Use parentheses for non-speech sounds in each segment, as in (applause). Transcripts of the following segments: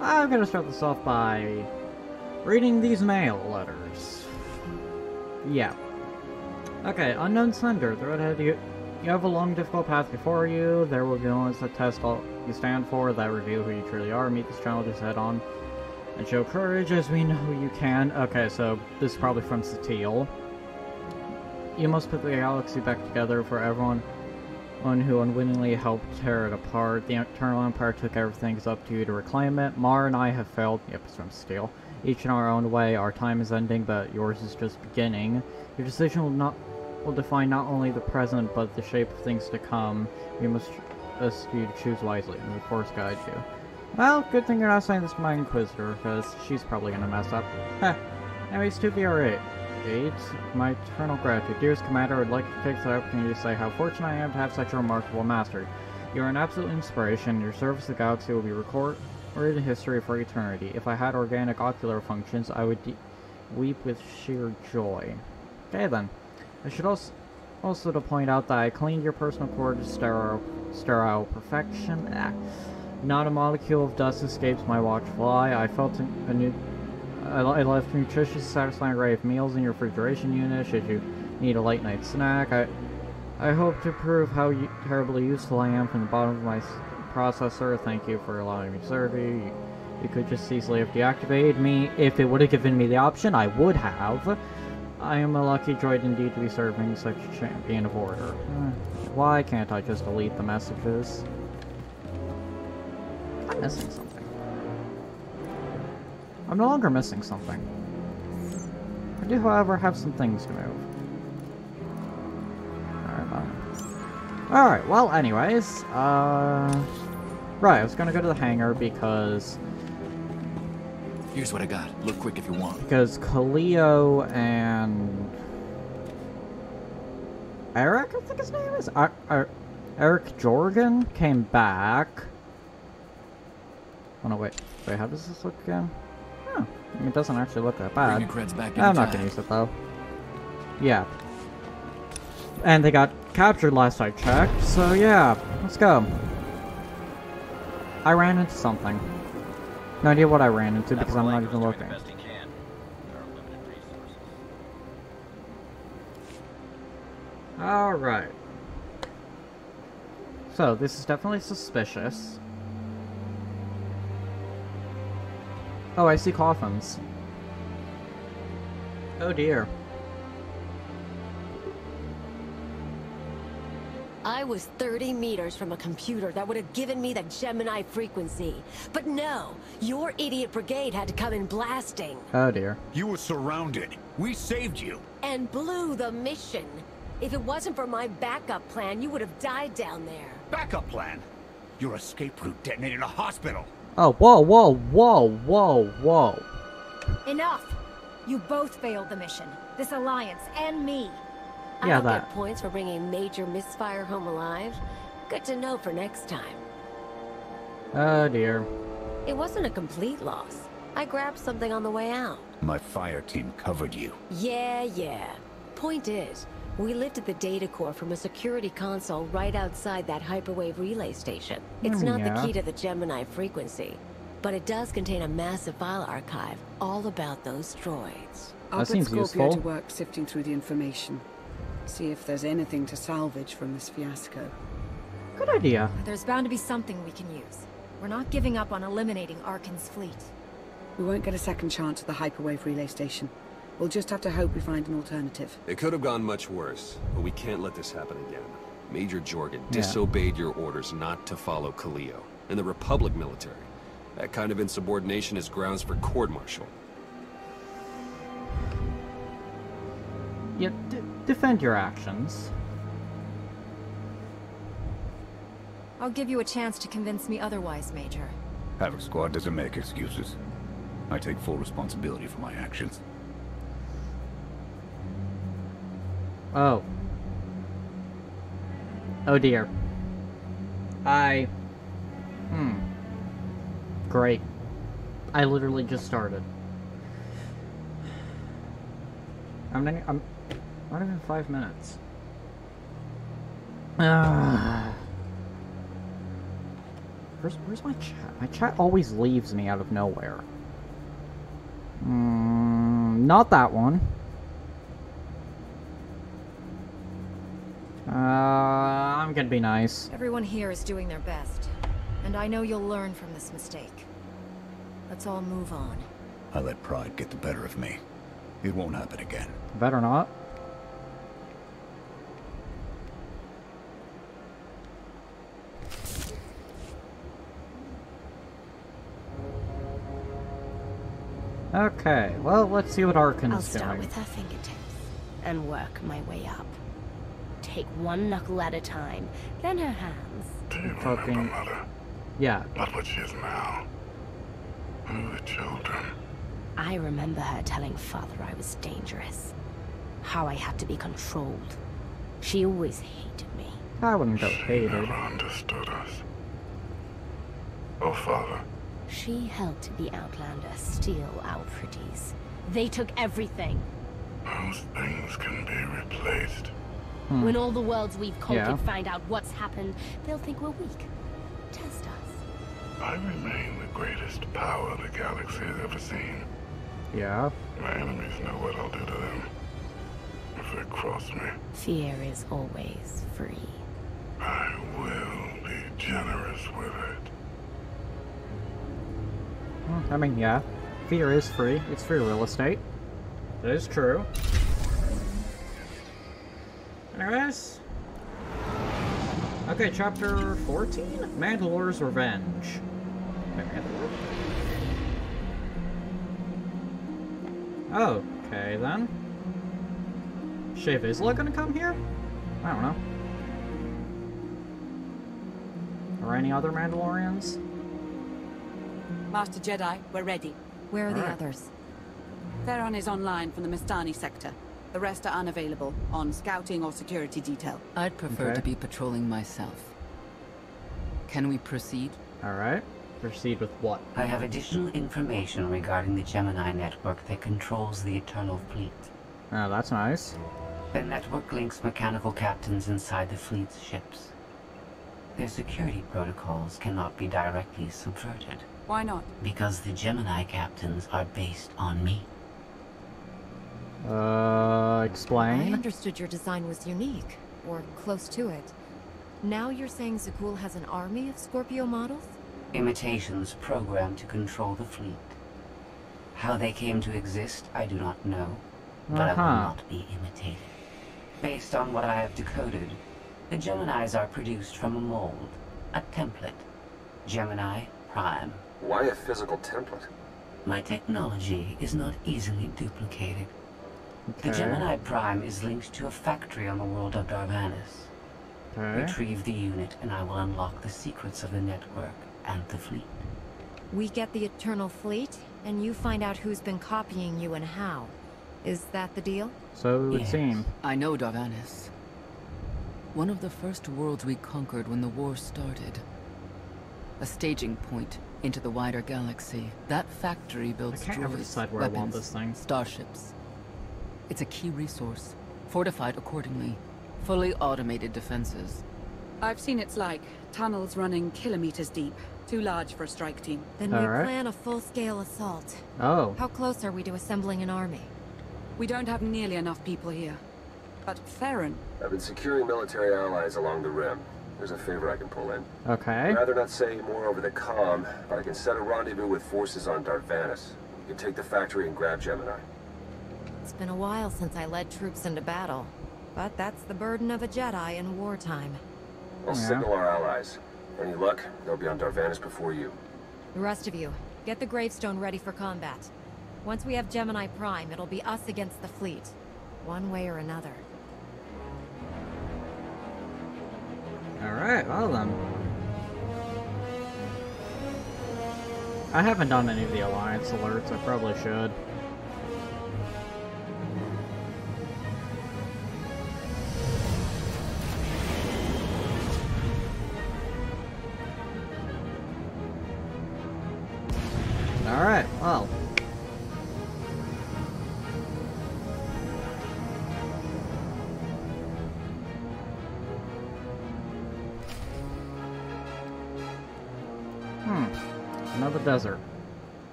I'm gonna start this off by reading these mail letters. Yeah. Okay, unknown sender, threadhead, you, you have a long, difficult path before you. There will be moments that test all you stand for, that reveal who you truly are. Meet these challenges head on and show courage as we know you can. Okay, so this is probably from Satele. You must put the galaxy back together for everyone one who unwittingly helped tear it apart. The Eternal Empire took everything. Up to you to reclaim it. Marr and I have failed. Yep, it's from Steel. Each in our own way. Our time is ending, but yours is just beginning. Your decision will not will define not only the present, but the shape of things to come. We must ask you to choose wisely, and the Force guide you. Well, good thing you're not saying this to my Inquisitor, because she's probably gonna mess up. Heh. Anyways, 2VR8. 8. My eternal gratitude. Dearest Commander, I would like to take the opportunity to say how fortunate I am to have such a remarkable master. You are an absolute inspiration. Your service to the galaxy will be recorded in history for eternity. If I had organic ocular functions, I would weep with sheer joy. Okay then. I should also also to point out that I cleaned your personal core to sterile, sterile perfection. Ah. Not a molecule of dust escapes my watchful eye. I felt a new I left nutritious, satisfying array of meals in your refrigeration unit should you need a late night snack. I I hope to prove how terribly useful I am from the bottom of my processor. Thank you for allowing me to serve you. you. You could just easily have deactivated me. If it would have given me the option, I would have. I am a lucky droid indeed to be serving such a champion of order. Why can't I just delete the messages? I'm missing something. I'm no longer missing something. I do, however, have some things to move. Alright, Alright, well, anyways, uh... Right, I was gonna go to the hangar because... Here's what I got. Look quick if you want. Because Kaliyo and... Eric, I think his name is? Ar Ar Aric Jorgan came back. Oh no, wait. Wait, how does this look again? It doesn't actually look that bad. I'm not gonna use it though. Yeah. And they got captured last I checked, so yeah, let's go. I ran into something. No idea what I ran into because I'm not even looking. Alright. So, this is definitely suspicious. Oh, I see coffins. Oh dear. I was 30 meters from a computer that would have given me the Gemini frequency. But no, your idiot brigade had to come in blasting. Oh dear. You were surrounded. We saved you. And blew the mission. If it wasn't for my backup plan, you would have died down there. Backup plan? Your escape route detonated a hospital. Oh, whoa, whoa, whoa, whoa, whoa. Enough! You both failed the mission. This alliance and me. Yeah, I don't that. get points for bringing Major Misfire home alive. Good to know for next time. Oh dear. It wasn't a complete loss. I grabbed something on the way out. My fire team covered you. Yeah, yeah. Point is, we lifted the data core from a security console right outside that hyperwave relay station. It's hmm, not yeah. the key to the Gemini frequency, but it does contain a massive file archive all about those droids. I'll that put Scorpio useful. to work sifting through the information. See if there's anything to salvage from this fiasco. Good idea. There's bound to be something we can use. We're not giving up on eliminating Arcann's fleet. We won't get a second chance at the hyperwave relay station. We'll just have to hope we find an alternative. It could have gone much worse, but we can't let this happen again. Major Jorgan yeah. disobeyed your orders not to follow Kaliyo, and the Republic military. That kind of insubordination is grounds for court-martial. Yeah, defend your actions. I'll give you a chance to convince me otherwise, Major. Havoc Squad doesn't make excuses. I take full responsibility for my actions. Oh. Oh dear. I... Hmm. Great. I literally just started. I'm not, I'm not even five minutes. Ah. Where's, where's my chat? My chat always leaves me out of nowhere. Mm, not that one. Uh, I'm gonna be nice. Everyone here is doing their best. And I know you'll learn from this mistake. Let's all move on. I let pride get the better of me. It won't happen again. Better not. Okay, well, let's see what Arcann's I'll start doing. with her fingertips and work my way up. Take one knuckle at a time, then her hands. Do you Fucking- remember, Mother? Yeah, Not what she is now. Who the children? I remember her telling father I was dangerous. How I had to be controlled. She always hated me. I wouldn't go She hated. never understood us. Oh, Father. She helped the Outlander steal our pretties. They took everything. Those things can be replaced. When all the worlds we've conquered Yeah. find out what's happened, they'll think we're weak. Test us. I remain the greatest power the galaxy has ever seen. Yeah. My enemies know what I'll do to them. If they cross me, Fear is always free. I will be generous with it. Hmm, I mean, yeah. Fear is free. It's free real estate. That is true. Anyways. Okay, chapter 14? Mandalore's Revenge. Wait, Mandalore? Okay, then. Shae Vizsla gonna come here? I don't know. Or any other Mandalorians? Master Jedi, we're ready. Where are the Alright. others? Theron is online from the Mistani sector. The rest are unavailable, on scouting or security detail. I'd prefer Okay. to be patrolling myself. Can we proceed? Alright. Proceed with what? I have additional information regarding the Gemini network that controls the Eternal Fleet. Oh, that's nice. The network links mechanical captains inside the fleet's ships. Their security protocols cannot be directly subverted, Why not? because the Gemini captains are based on me. Uh, I explain? understood your design was unique, or close to it. Now you're saying Zakuul has an army of Scorpio models? Imitations programmed to control the fleet. How they came to exist, I do not know, but I Uh-huh. will not be imitated. Based on what I have decoded, the Geminis are produced from a mold, a template. Gemini Prime. Why a physical template? My technology is not easily duplicated. The Gemini Prime is linked to a factory on the world of Darvannis. Okay. Retrieve the unit and I will unlock the secrets of the network and the fleet. We get the Eternal Fleet, and you find out who's been copying you and how. Is that the deal? So it would Yes. seem. I know Darvannis. One of the first worlds we conquered when the war started. A staging point into the wider galaxy. That factory builds can't droids, decide where I want weapons, this starships. It's a key resource, fortified accordingly. Fully automated defenses. I've seen it's like. Tunnels running kilometers deep. Too large for a strike team. Then we Alright. plan a full-scale assault. Oh. How close are we to assembling an army? We don't have nearly enough people here. But Theron, I've been securing military allies along the rim. There's a favor I can pull in. Okay. I'd rather not say more over the comm, but I can set a rendezvous with forces on Darvannis. You can take the factory and grab Gemini. It's been a while since I led troops into battle. But that's the burden of a Jedi in wartime. I'll Yeah. signal our allies. Any luck, they'll be on Darvannis before you. The rest of you, get the gravestone ready for combat. Once we have Gemini Prime, it'll be us against the fleet. One way or another. Alright, well then. I haven't done any of the Alliance alerts, I probably should.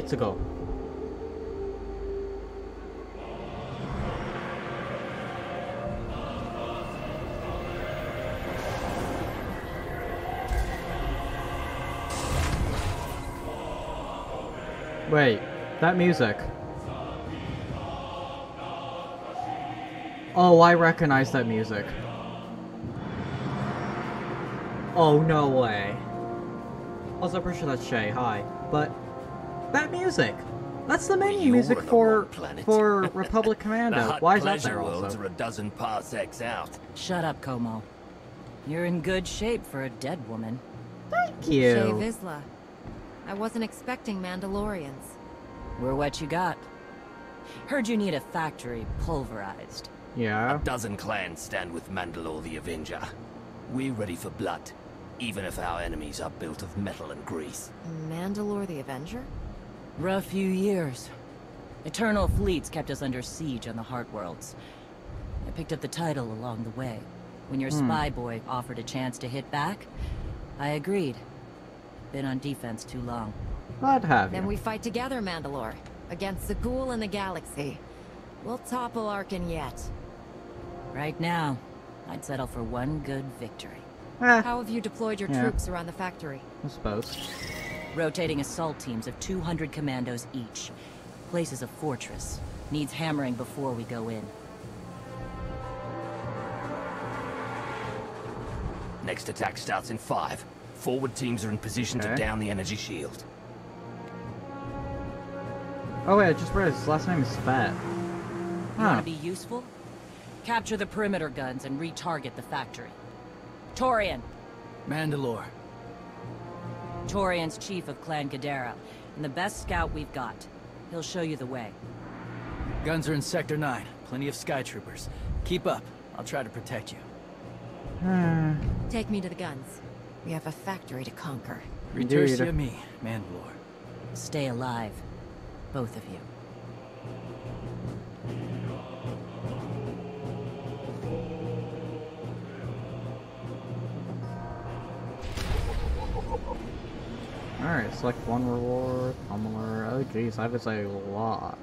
Let's go. Wait, that music. Oh, I recognize that music. Oh, no way. Also, pretty sure that's Shae, hi. But, that music! That's the menu music for for (laughs) Republic Commando. Why is that there worlds also? are a dozen parsecs out. Shut up, Como. You're in good shape for a dead woman. Thank Shae you. Vizsla. I wasn't expecting Mandalorians. We're what you got. Heard you need a factory pulverized. Yeah. A dozen clans stand with Mandalore the Avenger. We're ready for blood, even if our enemies are built of metal and grease. Mandalore the Avenger? Rough few years. Eternal fleets kept us under siege on the Heart Worlds. I picked up the title along the way. When your Hmm. spy boy offered a chance to hit back, I agreed. Been on defense too long. I'd have Then you. we fight together, Mandalore. Against the ghoul and the galaxy. We'll topple Arcann yet. Right now, I'd settle for one good victory. Eh, How have you deployed your Yeah. troops around the factory? I suppose. Rotating assault teams of 200 commandos each. Place is a fortress. Needs hammering before we go in. Next attack starts in five. Forward teams are in position to down the energy shield. Oh wait, I just realized his last name is Fat. You Huh. want to be useful? Capture the perimeter guns and retarget the factory. Torian. Mandalore. Torian's chief of Clan Cadera, and the best scout we've got. He'll show you the way. Guns are in Sector 9. Plenty of Sky Troopers. Keep up. I'll try to protect you. Hmm. Take me to the guns. We have a factory to conquer. Retursia me, Mandalore. Stay alive. Both of you. Alright, select one reward, pummeler. Oh jeez, that is a lot.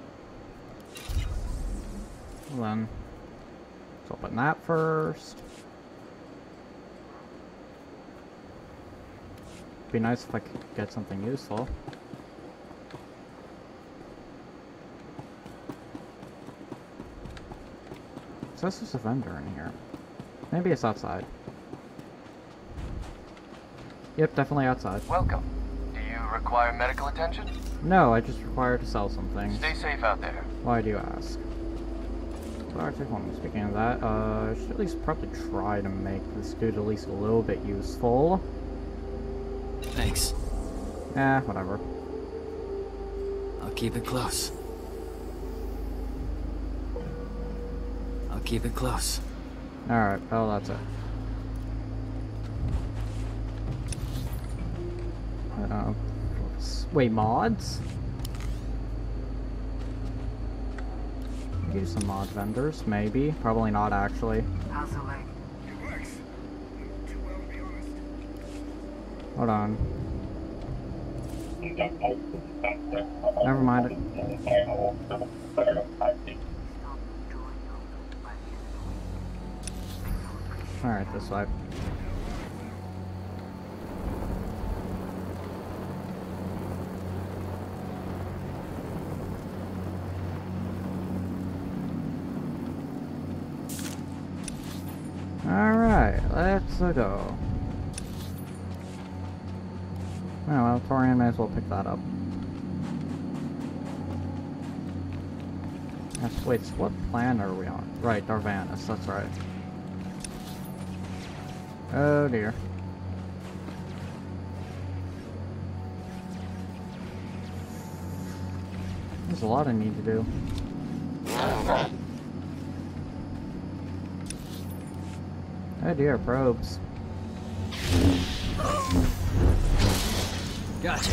Well then, let's open that first. Be nice if I could get something useful. So this is a vendor in here. Maybe it's outside. Yep, definitely outside. Welcome. Do you require medical attention? No, I just require to sell something. Stay safe out there. Why do you ask? Well, actually, hold on, speaking of that, uh, I should at least probably try to make this dude at least a little bit useful. Thanks. Eh, whatever. I'll keep it close. I'll keep it close. Alright, well, that's it. Uh, s- wait, mods? Use some mod vendors, maybe. Probably not, actually. Hold on. Never mind. Alright, this way. Alright, let's uh, go. Oh well, Torian may as well pick that up. Yes, wait, what plan are we on? Right, Darvannis, that's right. Oh dear. There's a lot I need to do. Dear, probes. Gotcha.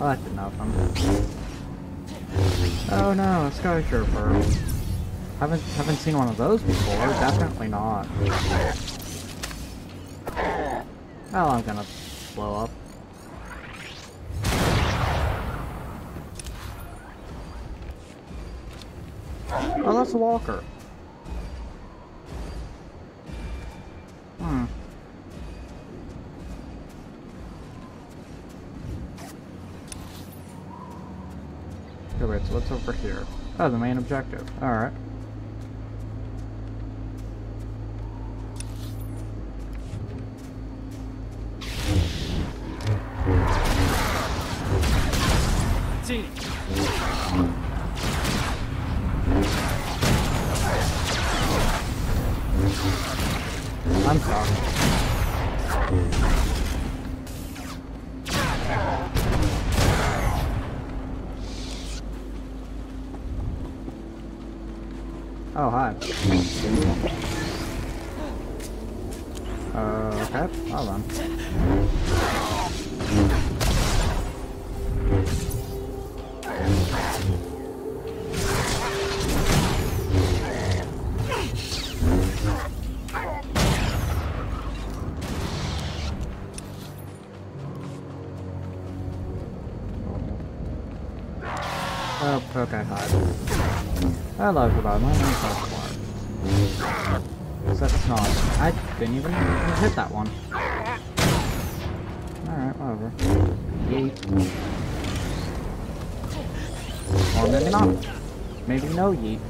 Oh, that did nothing. Oh no, a Sky Trooper. Haven't haven't seen one of those before. Definitely not. Oh, I'm gonna blow up. Oh, that's a walker. Hmm. Okay, wait, so what's over here? Oh, the main objective. Alright. Hello my. That's not. I didn't even hit that one. Alright, whatever. Yeet. Or maybe not. Maybe no yeet.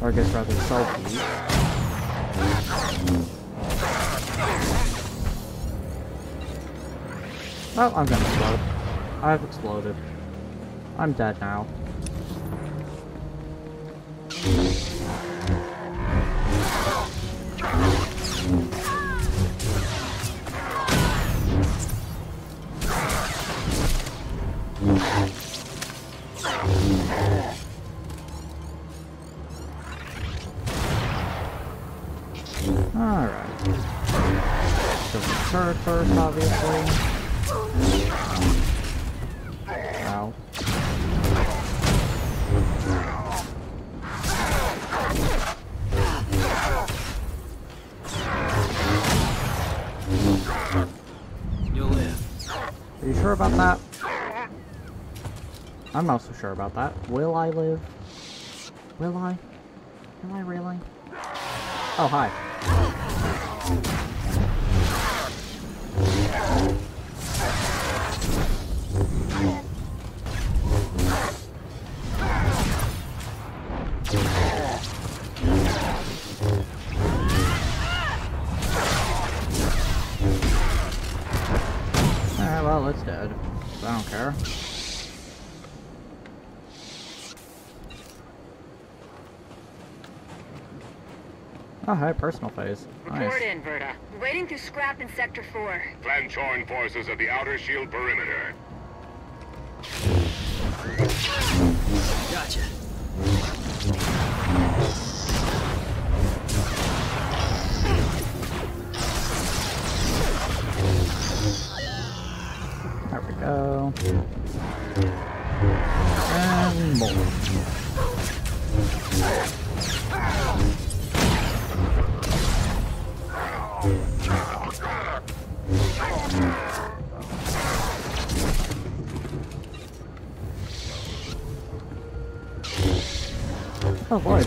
Or I guess rather yeet. Oh, I'm gonna. I'm dead now. Sure about that? I'm not so sure about that. Will I live? Will I? Will I really? Oh, hi. Oh, hi, personal phase. Report Nice. in, Verta. Waiting to scrap in Sector 4. Flanchoin forces of the outer shield perimeter. Gotcha. There we go. And more.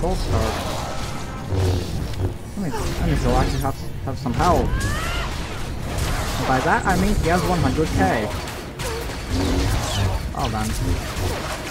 Gold star. That means, that means he'll actually have, have some health. By that I mean he has 100k. Oh man.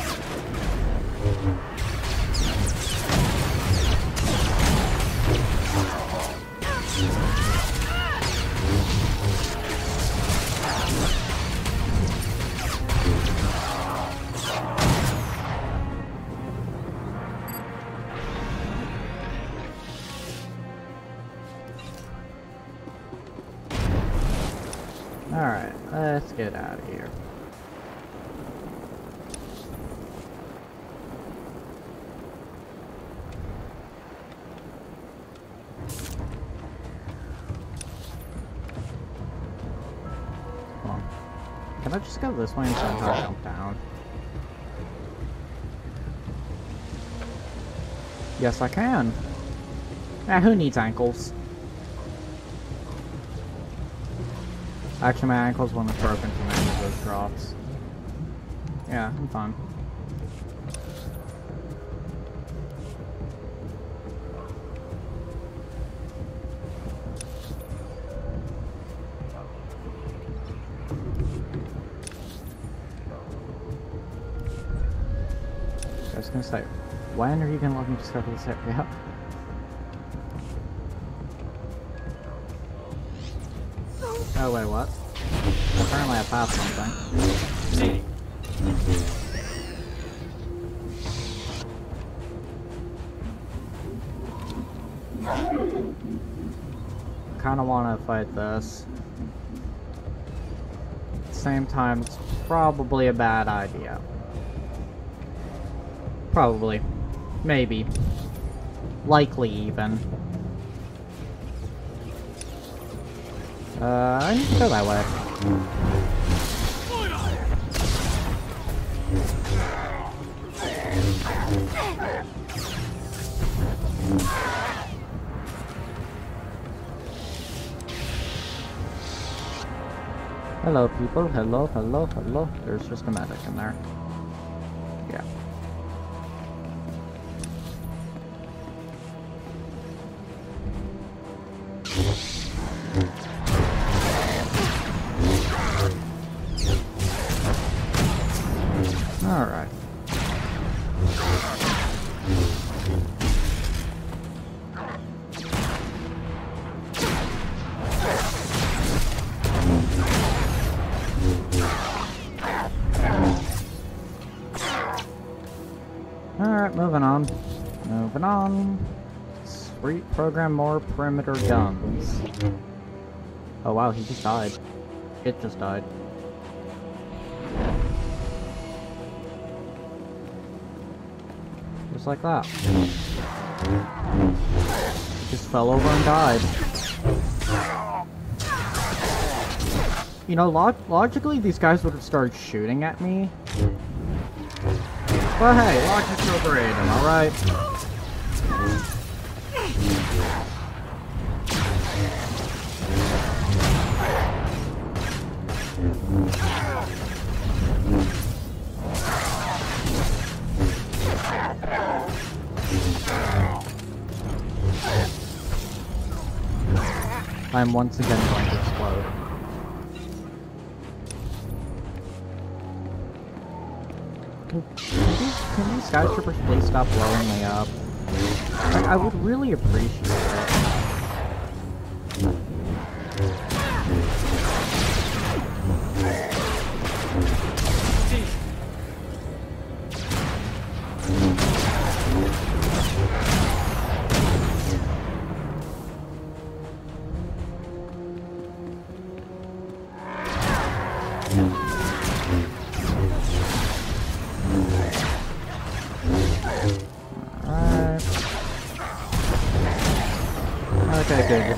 This way and somehow jump down? Yes, I can. Ah, who needs ankles? Actually, my ankles wouldn't have broken from any of those drops. Yeah, I'm fine. You gonna let me discover this area? (laughs) Oh wait, what? Apparently I passed something. Kinda wanna fight this. At the same time, it's probably a bad idea. Probably. Maybe. Likely, even. Uh, I need to go that way. Hello, people. Hello, hello, hello. There's just a medic in there. Program more perimeter guns. Oh wow, he just died. It just died. Just like that. Just fell over and died. You know, log logically, these guys would have started shooting at me. But hey, logic's overrated, alright? I'm once again going to explode. Can, these, can please stop blowing me up? I would really appreciate it.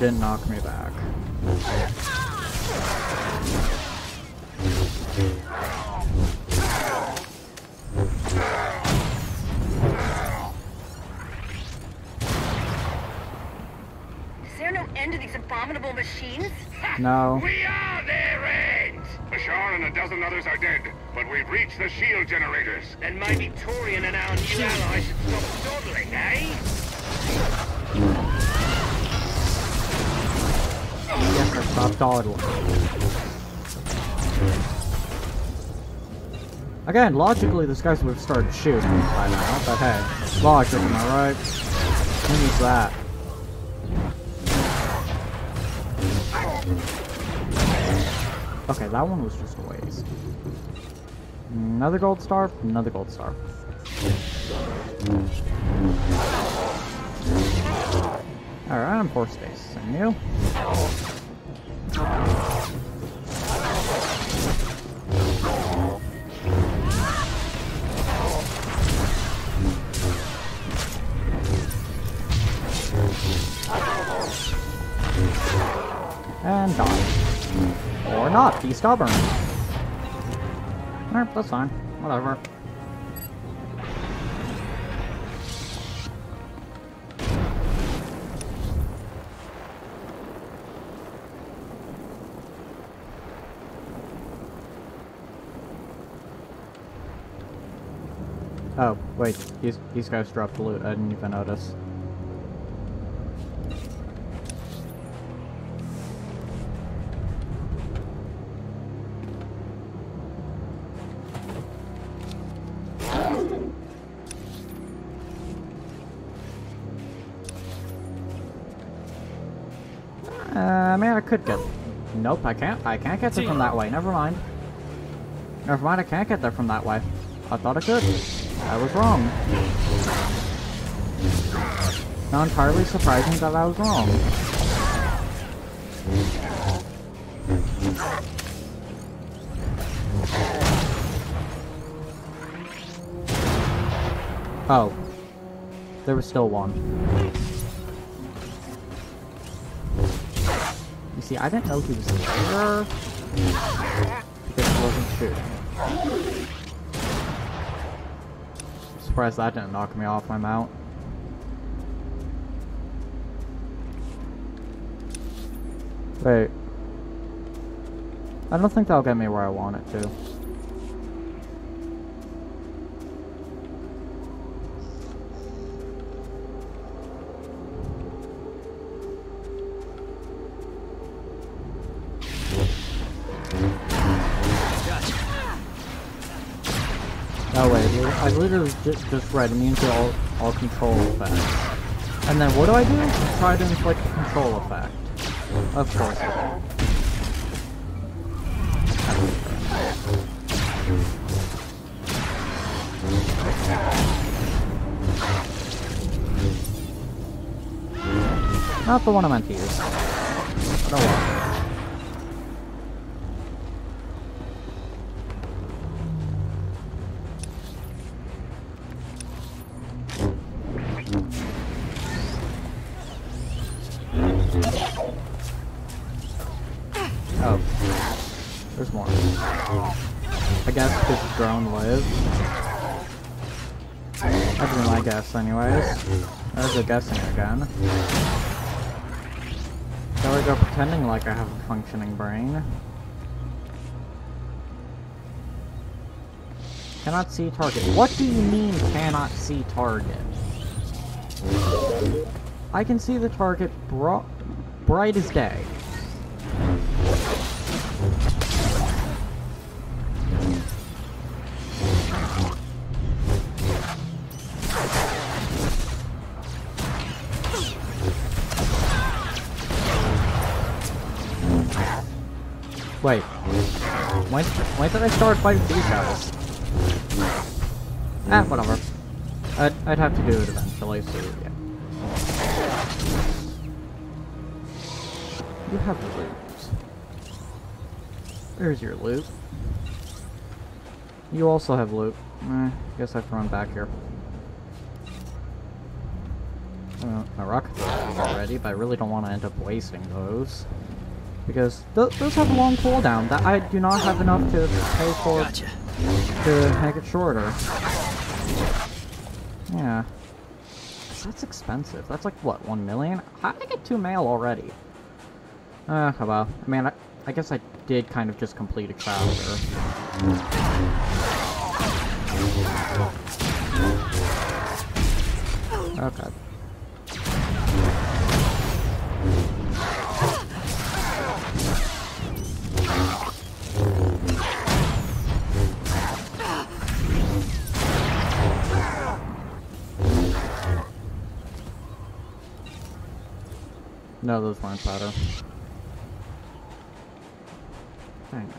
Didn't knock me back. Is there no end to these abominable machines? No. We are their end! Bashar and a dozen others are dead, but we've reached the shield generators. Then maybe Torian and our new ally should stop Stopped dawdling. Again, logically, this guys would have started shooting by now, but hey, logic, am I right? Who needs that? Okay, that one was just a waste. Another gold star, another gold star. Alright, I'm force space. And you? And die. Or not, be stubborn. Alright, that's fine. Whatever. Wait, these, these guys dropped loot, I didn't even notice. Uh, I I could get... Nope, I can't. I can't get there from that way. Never mind. Never mind, I can't get there from that way. I thought I could. I was wrong. Not entirely surprising that I was wrong. Oh. There was still one. You see, I didn't know he was there because he wasn't shooting. Surprised that didn't knock me off my mount. Wait. I don't think that'll get me where I want it to. I literally just, just read immune to all, all control effects. And then what do I do? Try to inflict a control effect. Of course. Not the one I meant to use. Anyways. There's a guessing again. There we go pretending like I have a functioning brain. Cannot see target. What do you mean cannot see target? I can see the target bright as day. When, when did I start fighting these guys? Ah, whatever. I'd, I'd have to do it eventually, so yeah. You have loot. There's your loot. You also have loot. Eh, guess I have to run back here. Uh, my rocket launchers already, but I really don't want to end up wasting those. Because th those have a long cooldown that I do not have enough to pay for Gotcha. to make it shorter. Yeah. That's expensive. That's like, what, one million? How did I get two mail already? Uh, oh well. I mean, I, I guess I did kind of just complete a chapter. Okay. No, those weren't better. Dang.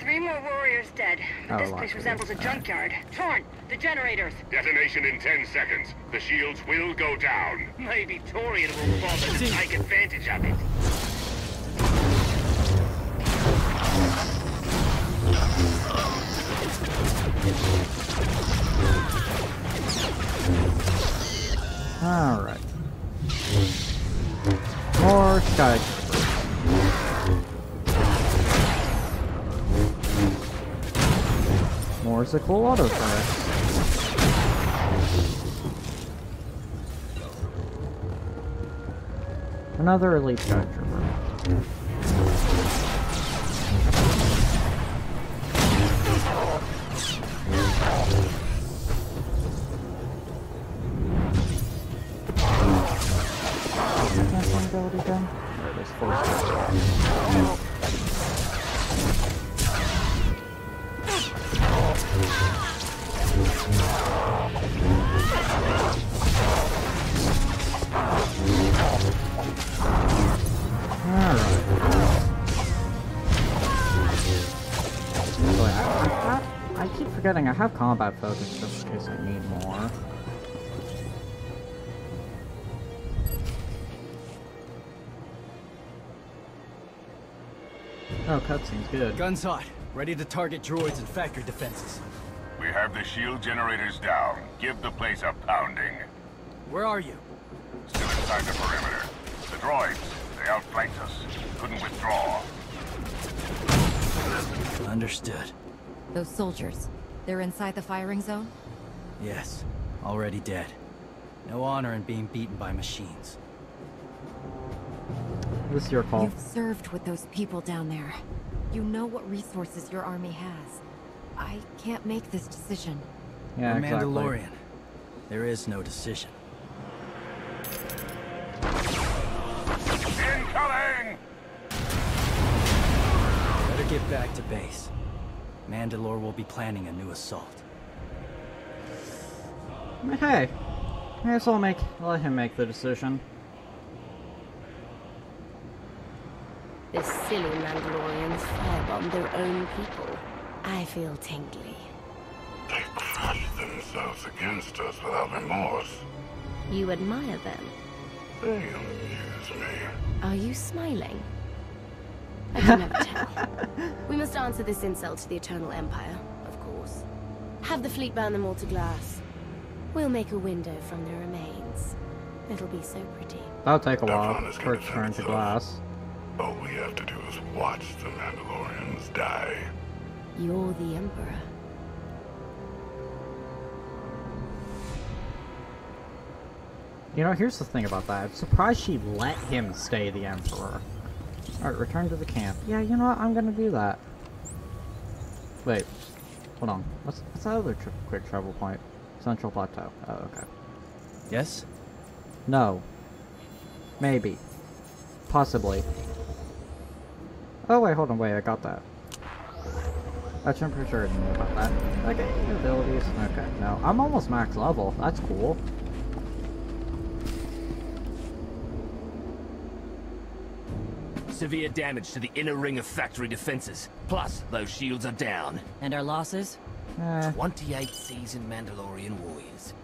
Three more warriors dead, but Oh, this place resembles a junkyard. Torn, the generators. Detonation in 10 seconds. The shields will go down. Maybe Torian will bother to take advantage of it. Alright more sky. More is a cool auto fire. Another elite sky trooper. Keep forgetting I have combat focus just in case I need more. Oh, cutscene's good. Guns hot. Ready to target droids and factory defenses. We have the shield generators down. Give the place a pounding. Where are you? Still inside the perimeter. The droids, they outflanked us. Couldn't withdraw. Understood. Those soldiers, they're inside the firing zone? Yes. Already dead. No honor in being beaten by machines. This is your call. You've served with those people down there. You know what resources your army has. I can't make this decision. Yeah, A exactly. Mandalorian. There is no decision. Incoming! Better get back to base. Mandalore will be planning a new assault. Hey, I guess I'll make let him make the decision. The silly Mandalorians firebomb their own people. I feel tingly. They crushed themselves against us without remorse. You admire them. They amuse me. Are you smiling? I can never tell. We must answer this insult to the Eternal Empire, of course. Have the fleet burn them all to glass. We'll make a window from their remains. It'll be so pretty. That'll take a while is for gonna it to turn to glass. All we have to do is watch the Mandalorians die. You're the Emperor. You know, here's the thing about that. I'm surprised she let him stay the Emperor. Alright, return to the camp. Yeah, you know what? I'm gonna do that. Wait. Hold on. What's, what's that other tri quick travel point? Central Plateau. Oh, okay. Yes? No. Maybe. Possibly. Oh, wait, hold on. Wait, I got that. Actually, I'm pretty sure I didn't know about that. Okay, abilities. Okay, no. I'm almost max level. That's cool. Severe damage to the inner ring of factory defenses. Plus, those shields are down. And our losses? Eh. 28 seasoned Mandalorian warriors.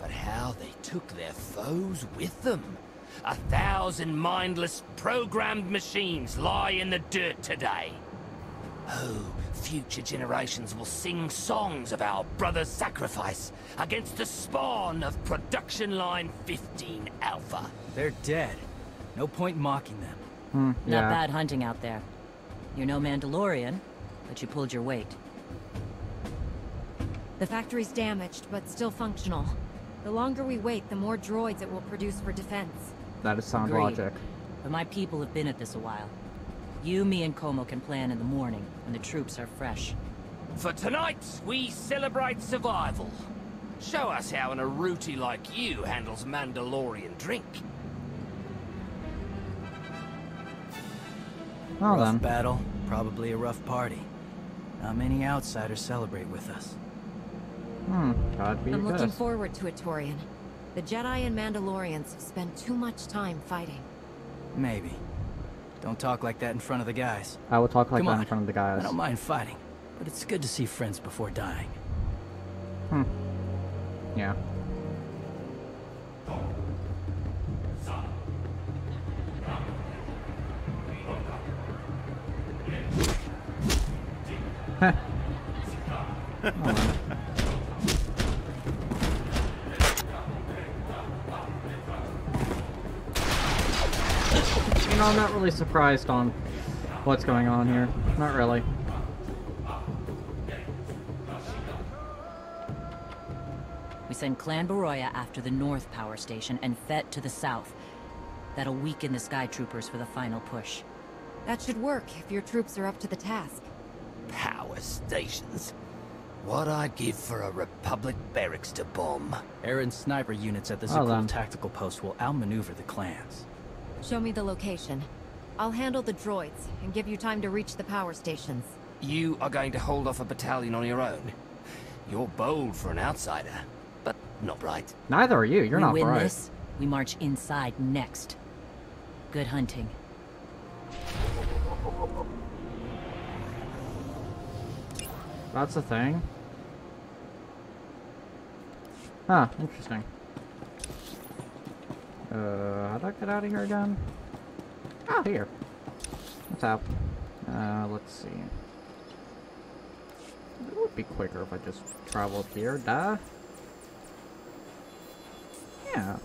But how they took their foes with them. A thousand mindless, programmed machines lie in the dirt today. Oh, future generations will sing songs of our brother's sacrifice against the spawn of Production Line 15 Alpha. They're dead. No point mocking them. Hmm, Not yeah. bad hunting out there. You're no Mandalorian, but you pulled your weight. The factory's damaged, but still functional. The longer we wait, the more droids it will produce for defense. That is sound Agreed. logic. But my people have been at this a while. You, me, and Como can plan in the morning, when the troops are fresh. For tonight, we celebrate survival. Show us how an aruetii like you handles Mandalorian drink. Well rough then. battle, probably a rough party. Not many outsiders celebrate with us. Hmm, God be I'm looking good. forward to it, Torian. The Jedi and Mandalorians have spent too much time fighting. Maybe. Don't talk like that in front of the guys. I will talk like Come that on. in front of the guys. I don't mind fighting, but it's good to see friends before dying. Hmm. Yeah. Oh. (laughs) You know, I'm not really surprised on what's going on here. Not really. We send Clan Baroya after the North Power Station and Fett to the south. That'll weaken the Sky Troopers for the final push. That should work if your troops are up to the task. Power stations. What I'd give for a Republic barracks to bomb. Aaron sniper units at the Well Zakuul tactical post will outmaneuver the clans. Show me the location. I'll handle the droids and give you time to reach the power stations. You are going to hold off a battalion on your own. You're bold for an outsider, but not right. Neither are you. You're we not win bright. this, we march inside next. Good hunting. That's a thing. Huh, interesting. Uh, how do I get out of here again? Oh, here. What's up? Uh, let's see. It would be quicker if I just traveled here, duh. Yeah.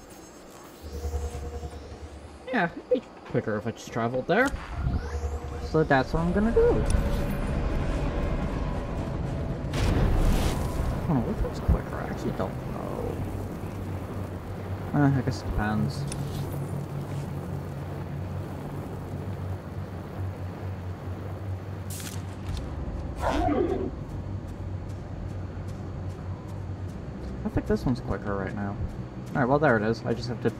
Yeah, it'd be quicker if I just traveled there. So that's what I'm gonna do. Oh, which one's quicker? I actually don't know. Uh, I guess it depends. I think this one's quicker right now. Alright, well there it is. I just have to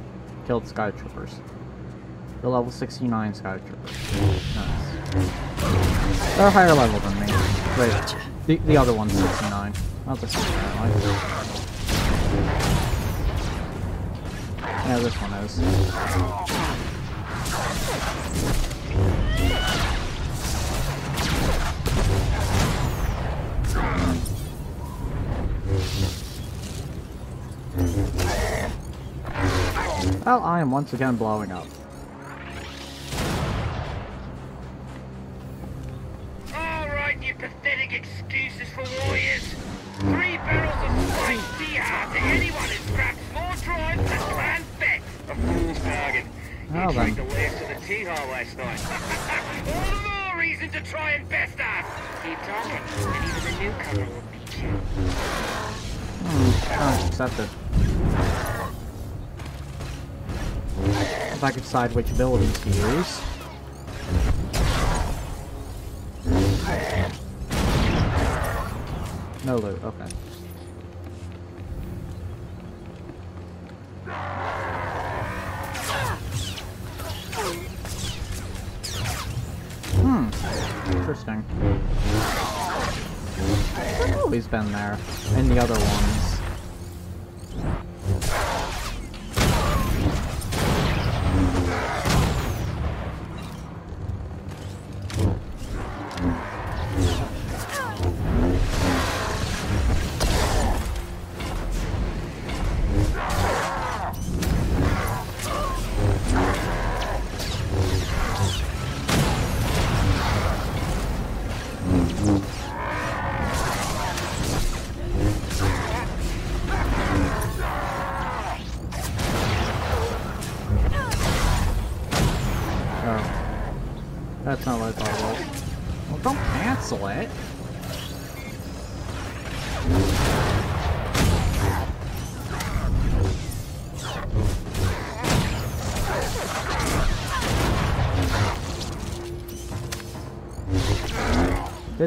kill the Sky Troopers. The level 69 Sky Troopers. Nice. They're higher level than me. Wait, the, the other one's 69. Not this one. Yeah, this one is. Well, I am once again blowing up. Decide which abilities to use. No loot, okay.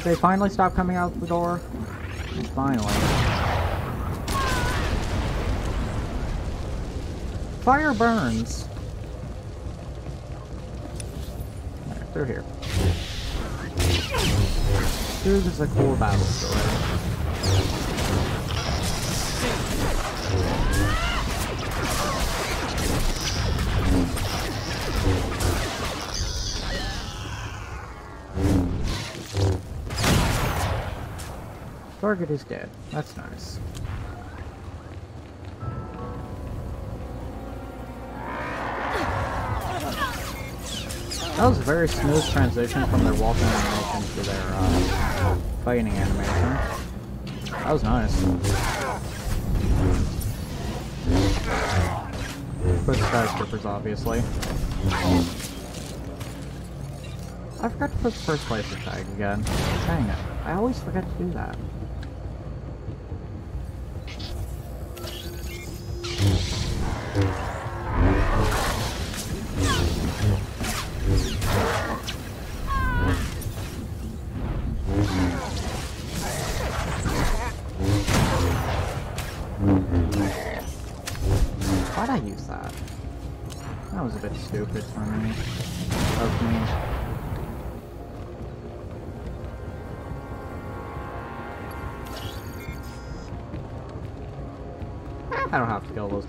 They finally stop coming out the door? Finally. Fire burns. Alright, they're here. This is a cool battle story. Target is dead. That's nice. That was a very smooth transition from their walking animation to their uh, fighting animation. That was nice. For the skyscrapers, obviously. I forgot to put the first place tag again. Dang it. I always forget to do that.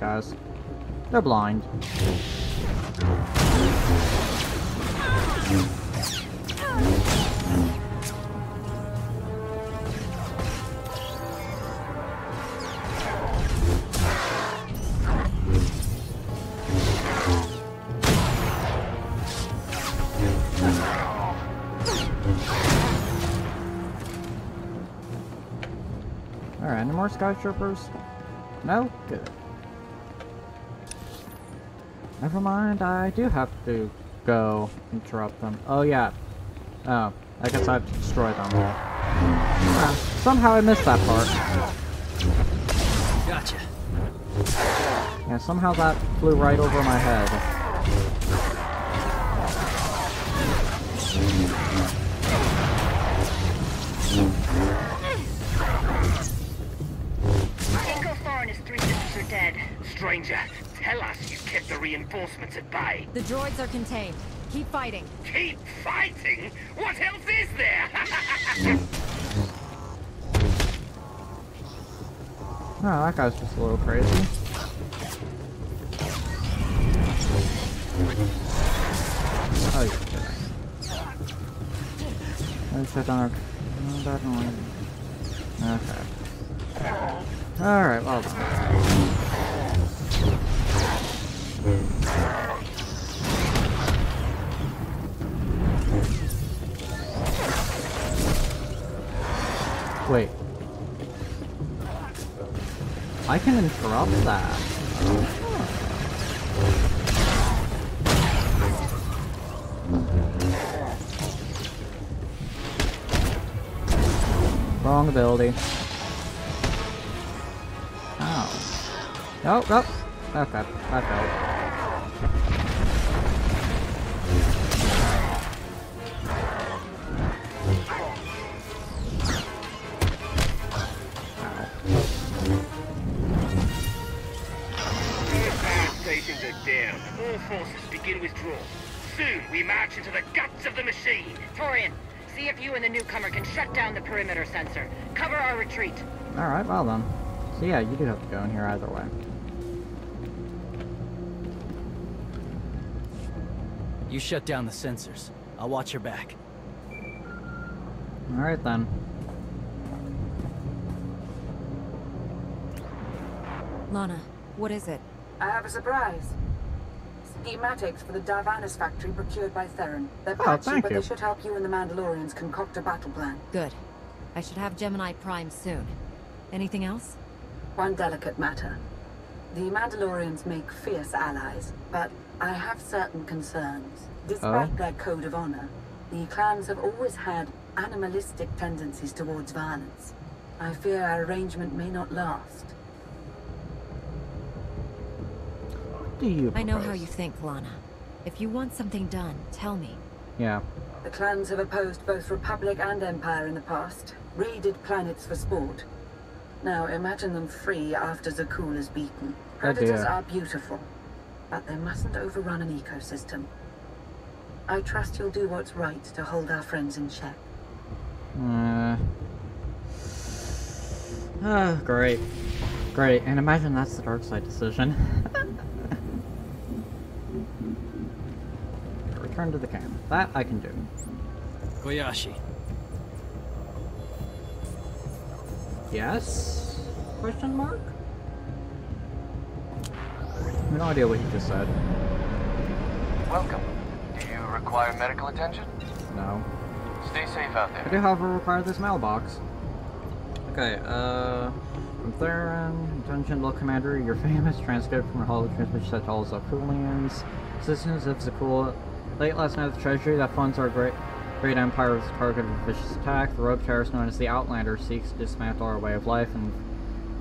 Guys. They're blind. Alright, any more skyscrapers? No? Mind, I do have to go interrupt them. Oh yeah. Oh, I guess I have to destroy them. Ah, somehow I missed that part. Gotcha. Yeah, somehow that flew right over my head. Reinforcements at bay. The droids are contained. Keep fighting. Keep fighting? What else is there? (laughs) Oh, that guy's just a little crazy. Oh, shit. Let's check on our... no, definitely. Okay. Alright, well done. Wait. I can interrupt that. Wrong ability. Oh. Nope, nope. Okay, failed. Stations are down. All forces begin withdrawal. Soon we march into the guts of the machine. Torian, see if you and the newcomer can shut down the perimeter sensor. Cover our retreat. Alright, well then. So yeah, you do have to go in here either way. You shut down the sensors. I'll watch your back. Alright then. Lana, what is it? I have a surprise. Schematics for the Darvannis factory procured by Theron. They're Oh, patchy, but you. they should help you and the Mandalorians concoct a battle plan. Good. I should have Gemini Prime soon. Anything else? One delicate matter. The Mandalorians make fierce allies, but I have certain concerns. Despite Oh? their code of honor, the clans have always had animalistic tendencies towards violence. I fear our arrangement may not last. Do you I know how you think, Lana. If you want something done, tell me. Yeah. The clans have opposed both Republic and Empire in the past, raided planets for sport. Now imagine them free after Zakuul is beaten. Oh Predators dear. are beautiful, but they mustn't overrun an ecosystem. I trust you'll do what's right to hold our friends in check. Uh. Oh, (sighs) great. Great, and imagine that's the dark side decision. (laughs) Return to the camp. That I can do. Koyashi. Yes? Question mark? I have no idea what you just said. Welcome. Do you require medical attention? No. Stay safe out there. I there. do, however, require this mailbox. Okay, uh... From Theron, Attention, Low Commander, your famous transcript from a holo transmission set to all Zakulians. Citizens of Zakuul, late last night at the treasury that funds our great great empire was the target of a vicious attack. The rogue terrorist known as the Outlander seeks to dismantle our way of life and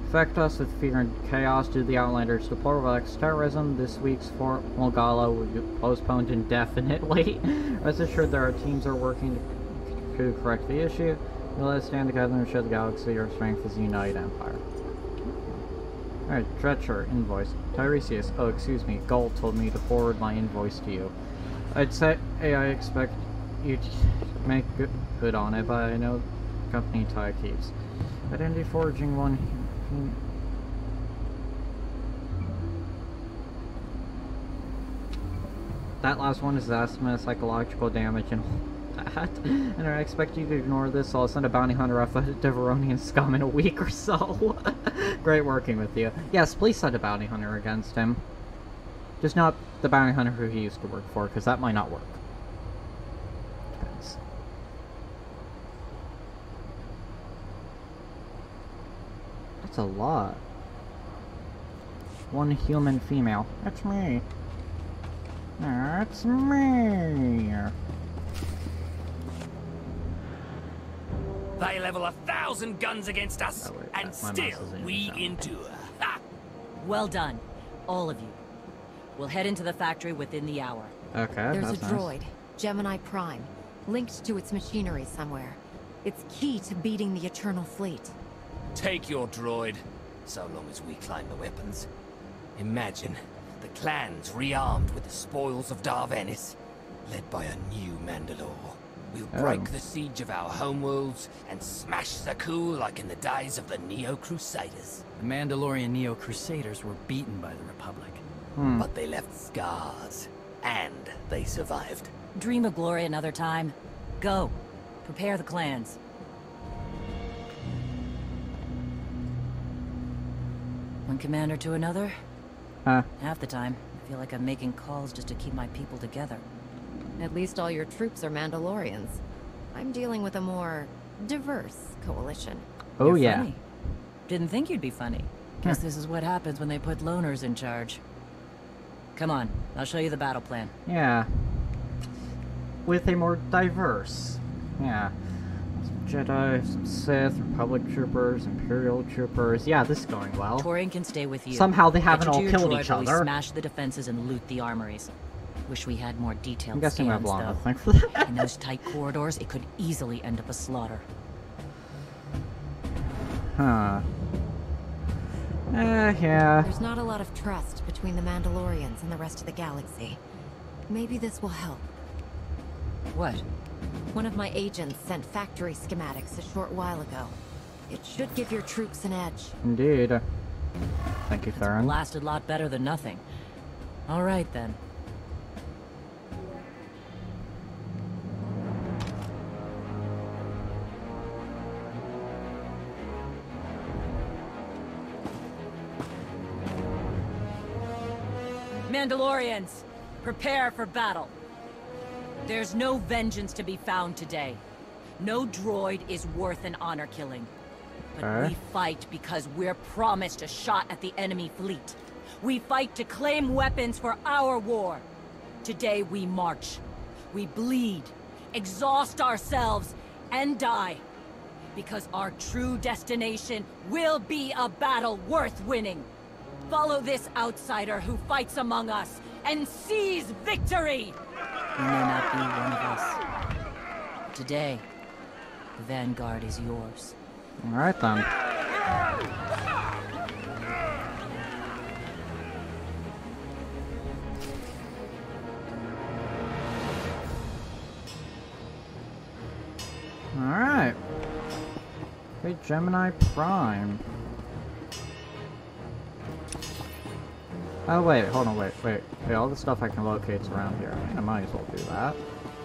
infect us with fear and chaos due to the Outlanders' deplorable terrorism. This week's Fort Mulgala will be postponed indefinitely. (laughs) Rest assured that our teams are working to correct the issue. We let us stand together and show the galaxy our strength as a united empire. Alright, Dretcher, invoice. Tyresius, oh excuse me, Gault told me to forward my invoice to you. I'd say hey, I expect you to make good, on it, but I know company Ty keeps. Identity forging one. That last one is of psychological damage and (laughs) that. And I expect you to ignore this, I'll send a bounty hunter off the Devaronian scum in a week or so. (laughs) Great working with you. Yes, please send a bounty hunter against him. Just not the bounty hunter who he used to work for, because that might not work. Depends. That's a lot. One human female. That's me. That's me. They level a thousand guns against us, Oh, and still we endure. Ha! Well done, all of you. We'll head into the factory within the hour. Okay, There's a nice. droid, Gemini Prime, linked to its machinery somewhere. It's key to beating the Eternal Fleet. Take your droid, so long as we climb the weapons. Imagine the clans rearmed with the spoils of Darvannis, led by a new Mandalore. We'll oh. break Oh. the siege of our homeworlds and smash Zakuul like in the days of the Neo Crusaders. The Mandalorian Neo Crusaders were beaten by the Republic. Hmm. But they left scars, and they survived. Dream of glory another time. Go. Prepare the clans. One commander to another? Huh. Half the time, I feel like I'm making calls just to keep my people together. At least all your troops are Mandalorians. I'm dealing with a more diverse coalition. Oh, You're yeah. funny. Didn't think you'd be funny. Guess this is what happens when they put loners in charge. Come on, I'll show you the battle plan. Yeah. With a more diverse. Yeah. Some Jedi, some Sith, Republic troopers, Imperial troopers. Yeah, this is going well. Torian can stay with you. Somehow they haven't all killed each other. smash the defenses and loot the armories. Wish we had more detailed I'm guessing we have long for that. In those tight corridors, it could easily end up a slaughter. Huh. Eh, yeah. There's not a lot of trust between the Mandalorians and the rest of the galaxy. Maybe this will help. What? One of my agents sent factory schematics a short while ago. It should give your troops an edge. Indeed. Thank you, Theron. Lasted a lot better than nothing. All right, then. Mandalorians, prepare for battle. There's no vengeance to be found today. No droid is worth an honor killing. But we fight because we're promised a shot at the enemy fleet. We fight to claim weapons for our war. Today we march. We bleed, exhaust ourselves, and die. Because our true destination will be a battle worth winning. Follow this outsider who fights among us and seize victory! You may not be one of us. Today, the Vanguard is yours. Alright then. Alright. Okay, Gemini Prime. Oh wait, hold on, wait, wait. Wait, all the stuff I can locate is around here. I might as well do that.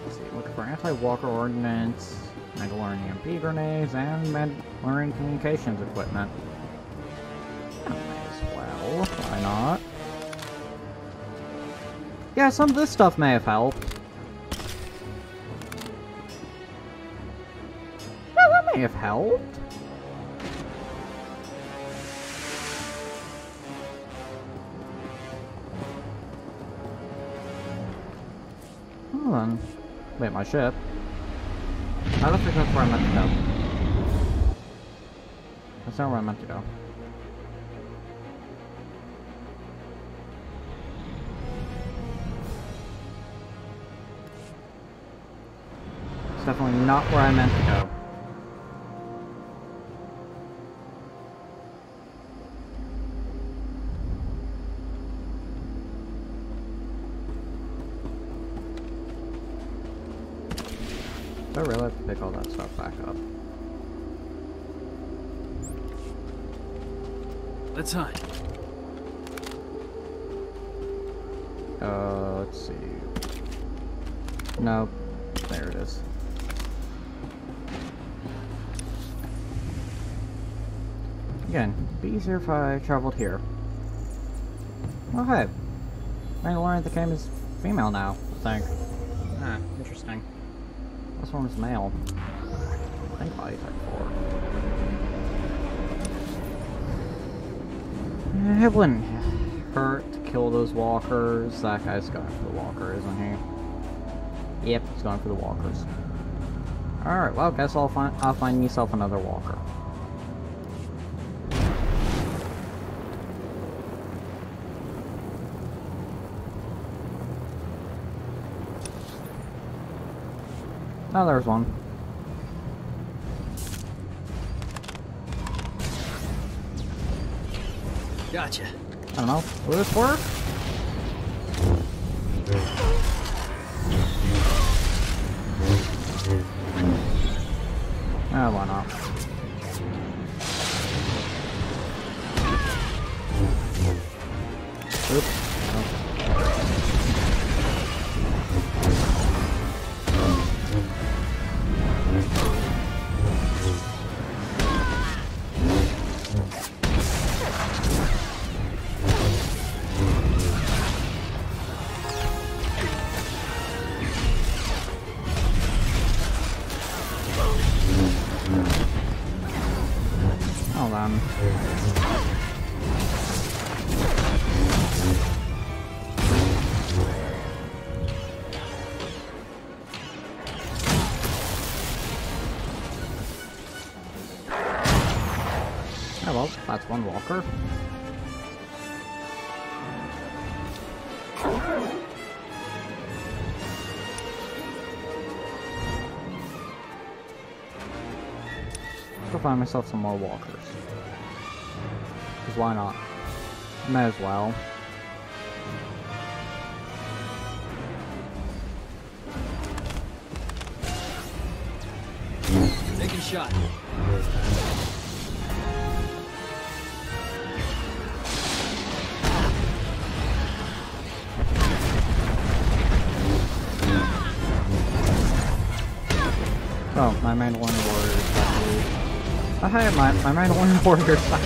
Let's see, looking for anti-walker ordnance, Mandalorian EMP grenades, and Mandalorian communications equipment. Might as well, why not? Yeah, some of this stuff may have helped. Yeah, that may have helped. on. Wait, my ship? I don't think that's where I'm meant to go. That's not where I'm meant to go. It's definitely not where I meant to go. Pick all that stuff back up? Let's hunt. Uh, let's see. Nope. There it is. Again, be easier if I traveled here. Oh, hey. Mandalorian that came is female now, I think. Ah, interesting. This one is male. I think body type 4. It wouldn't hurt to kill those walkers. That guy's going for the walker, isn't he? Yep, he's going for the walkers. Alright, well, guess I'll find I'll find myself another walker. Oh, there's one. Gotcha. I don't know. Will this work? Find myself some more walkers. Because why not? May as well. Oh, hey, my, my Mandalorian warrior is back.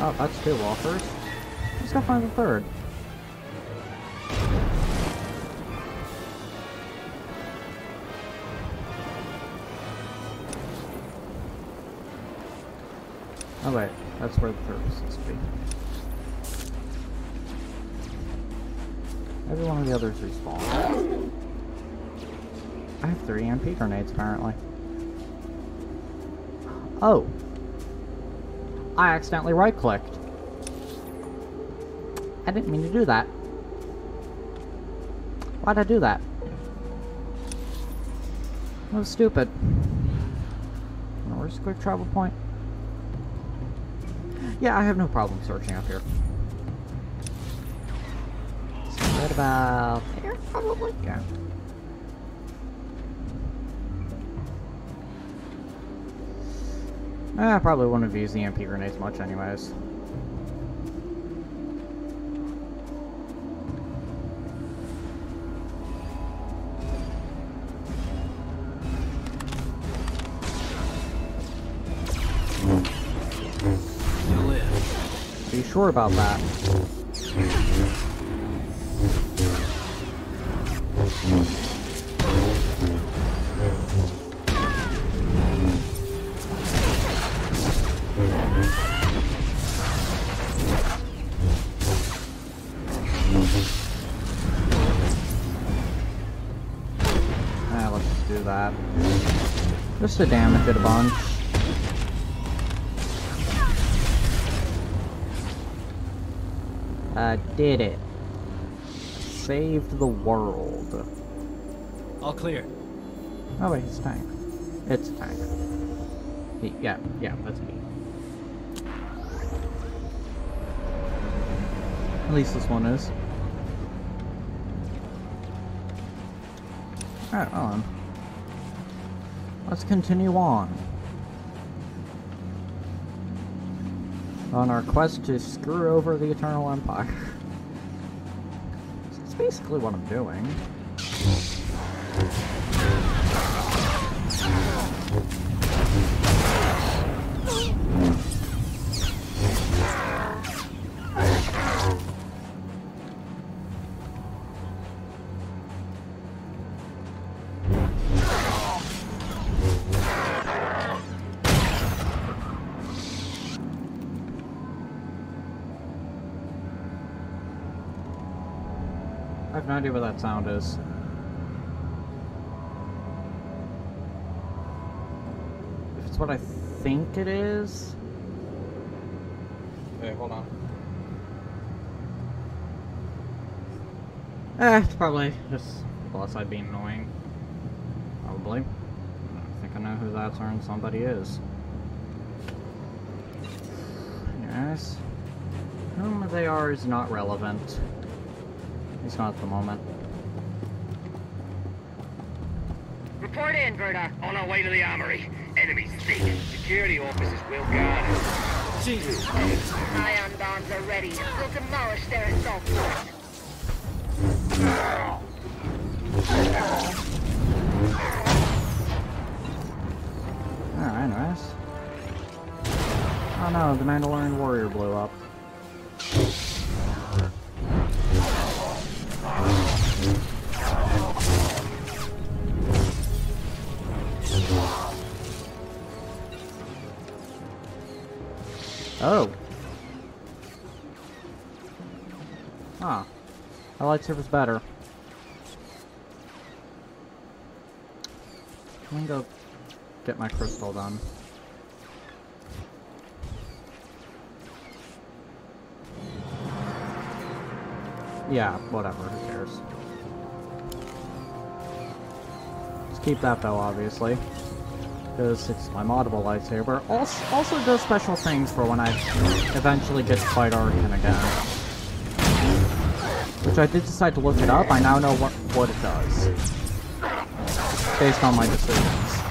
Oh, that's two walkers. Let's go find the third. That's where the to be. Every one of the others respawn. I have three EMP grenades apparently. Oh. I accidentally right clicked. I didn't mean to do that. Why'd I do that? That was stupid. Where's the quick travel point? Yeah, I have no problem searching up here. So right about there, probably? Yeah. I probably wouldn't have used the EMP grenades much anyways. sure about that. Ah, let's do. Just to damage it a bunch. Did it. Saved the world. All clear. Oh wait, it's a tank. It's a tank. Yeah, yeah, that's me. At least this one is. Alright, on. Let's continue on. On our quest to screw over the Eternal Empire. (laughs) Basically what I'm doing. Idea what that sound is. If it's what I think it is... Wait, hold on. Eh, it's probably just plus I'd be annoying. Probably. I think I know who that's or somebody is. Yes. Whom they are is not relevant. At least not at the moment. Report in, Verta. On our way to the armory. Enemies thick. Security officers well guarded. Jesus. Ion bombs are ready. We'll demolish their assault force. Alright, nice. Oh no, the Mandalorian warrior blew up. Oh. Ah. I like lightsaber's better. Let me go get my crystal done. Yeah, whatever, who cares. Let's keep that though, obviously. Because it's my moddable lightsaber. Also, also does special things for when I eventually get to fight Arcann again. Which I did decide to look it up, I now know what, what it does. Based on my decisions.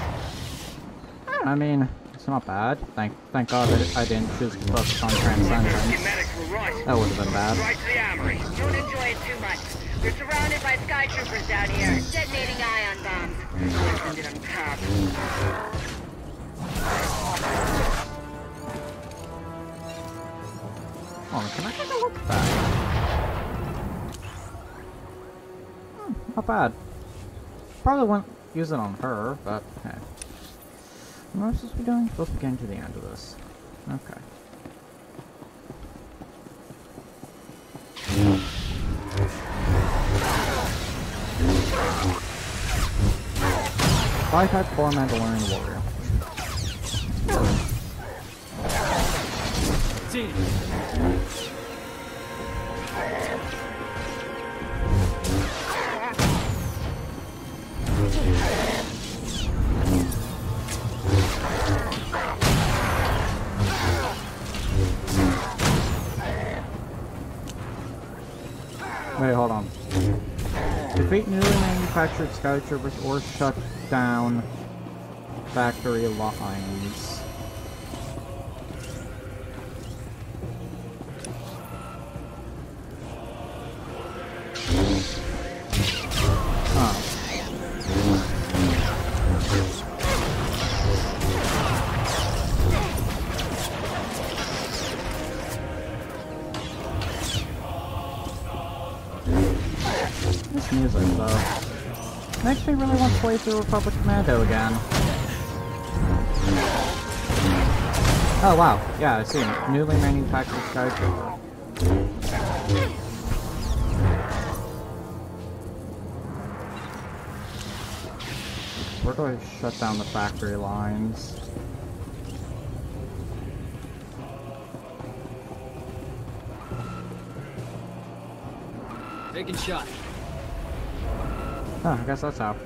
I mean, it's not bad. Thank thank God that I didn't choose to focus on Transcendence. That would have been bad. We're surrounded by sky troopers down here, detonating ion bombs. Can I have a look that? Hmm, not bad. Probably won't use it on her, but hey. What am I supposed to be doing? Supposed to be getting to the end of this. Okay. Five type four Mandalorian warrior. Wait, hold on. Defeat newly manufactured Skytroopers or shut down factory lines. Music, though. Makes me really want to play through Republic Commando again. Oh wow, yeah, I see. Newly manufactured Skytrooper. Where do I shut down the factory lines? Taking shot. Huh, I guess that's how.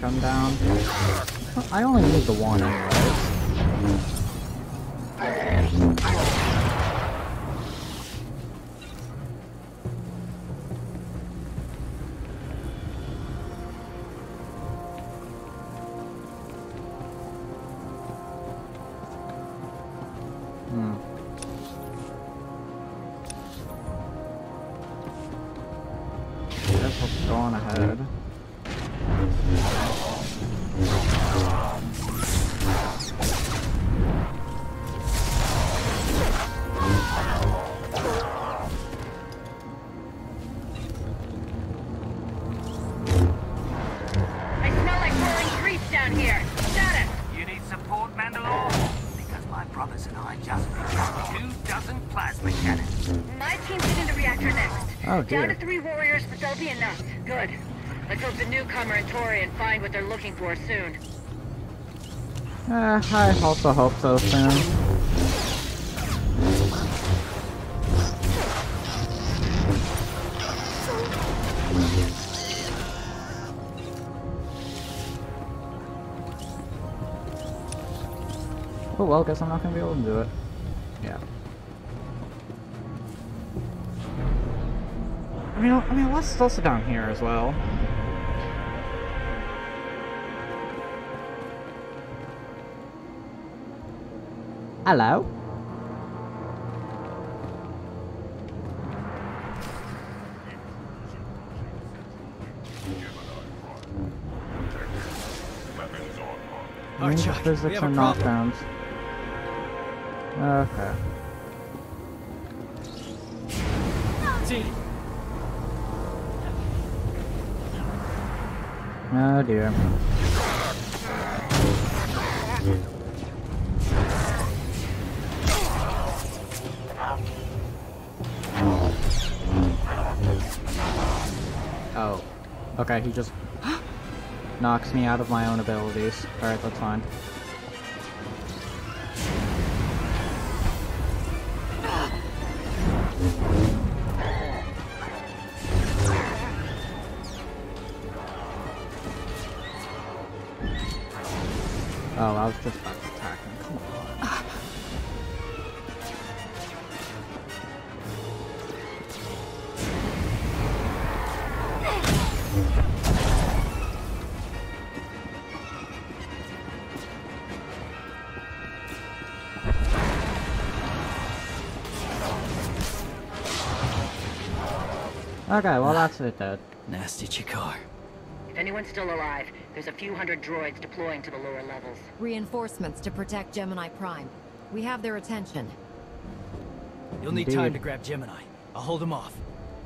Come down. I only need the one Oh, Down to three warriors, but they'll be enough. Good. Let's hope the newcomer and Torian find what they're looking for soon. Uh, I also hope so soon. Oh well, guess I'm not gonna be able to do it. Mean, I mean, let's also down here as well. Hello? We physics have a and problem. knockdowns. Okay. Oh. Oh. Okay, he just knocks me out of my own abilities. Alright, that's fine. Okay, well that's it then. Nasty Chikar. If anyone's still alive, there's a few hundred droids deploying to the lower levels. Reinforcements to protect Gemini Prime. We have their attention. You'll need time to grab Gemini. I'll hold him off.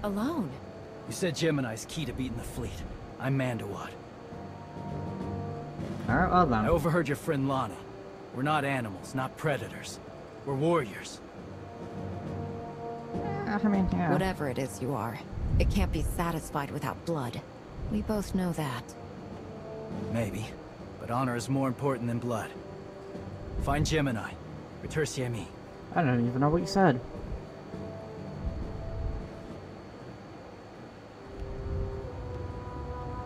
Alone? You said Gemini's key to beating the fleet. I'm Mando'ad. Alright, well I overheard your friend Lana. We're not animals, not predators. We're warriors. Uh, I mean, yeah. Whatever it is you are, it can't be satisfied without blood. We both know that. Maybe. But honor is more important than blood. Find Gemini. Return me. I don't even know what you said.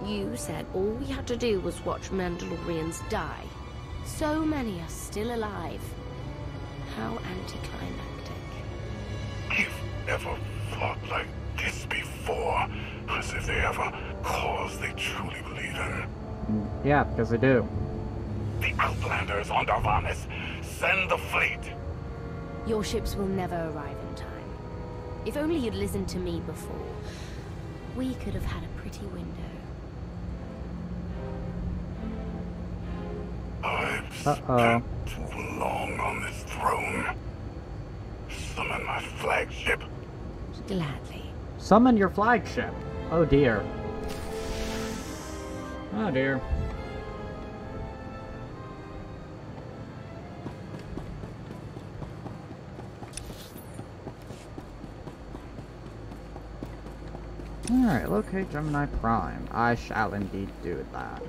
You said all we had to do was watch Mandalorians die. So many are still alive. How anticlimactic. I've never fought like this before. As if they have a cause they truly believe in. Yeah, because they do. the Outlanders on Darvannis. Send the fleet. Your ships will never arrive in time. If only you'd listened to me before, we could have had a pretty window. I've Uh-oh. spent too long on this throne. Summon my flagship. Gladly. Summon your flagship. Oh dear. Oh dear. Alright, locate Gemini Prime. I shall indeed do that.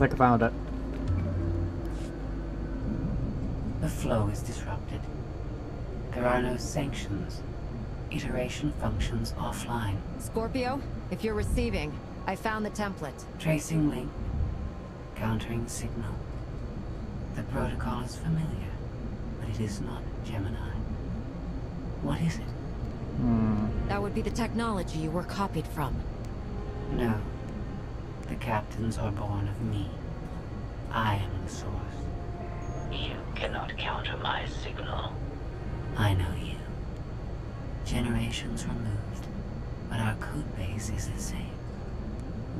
Think I found it. The flow is disrupted. There are no sanctions. Iteration functions offline. Scorpio, if you're receiving, I found the template. Tracing link. Countering signal. The protocol is familiar, but it is not Gemini. What is it? Hmm. That would be the technology you were copied from. No. The captains are born of me. I am the source. You cannot counter my signal. I know you. Generations removed, but our code base is the same.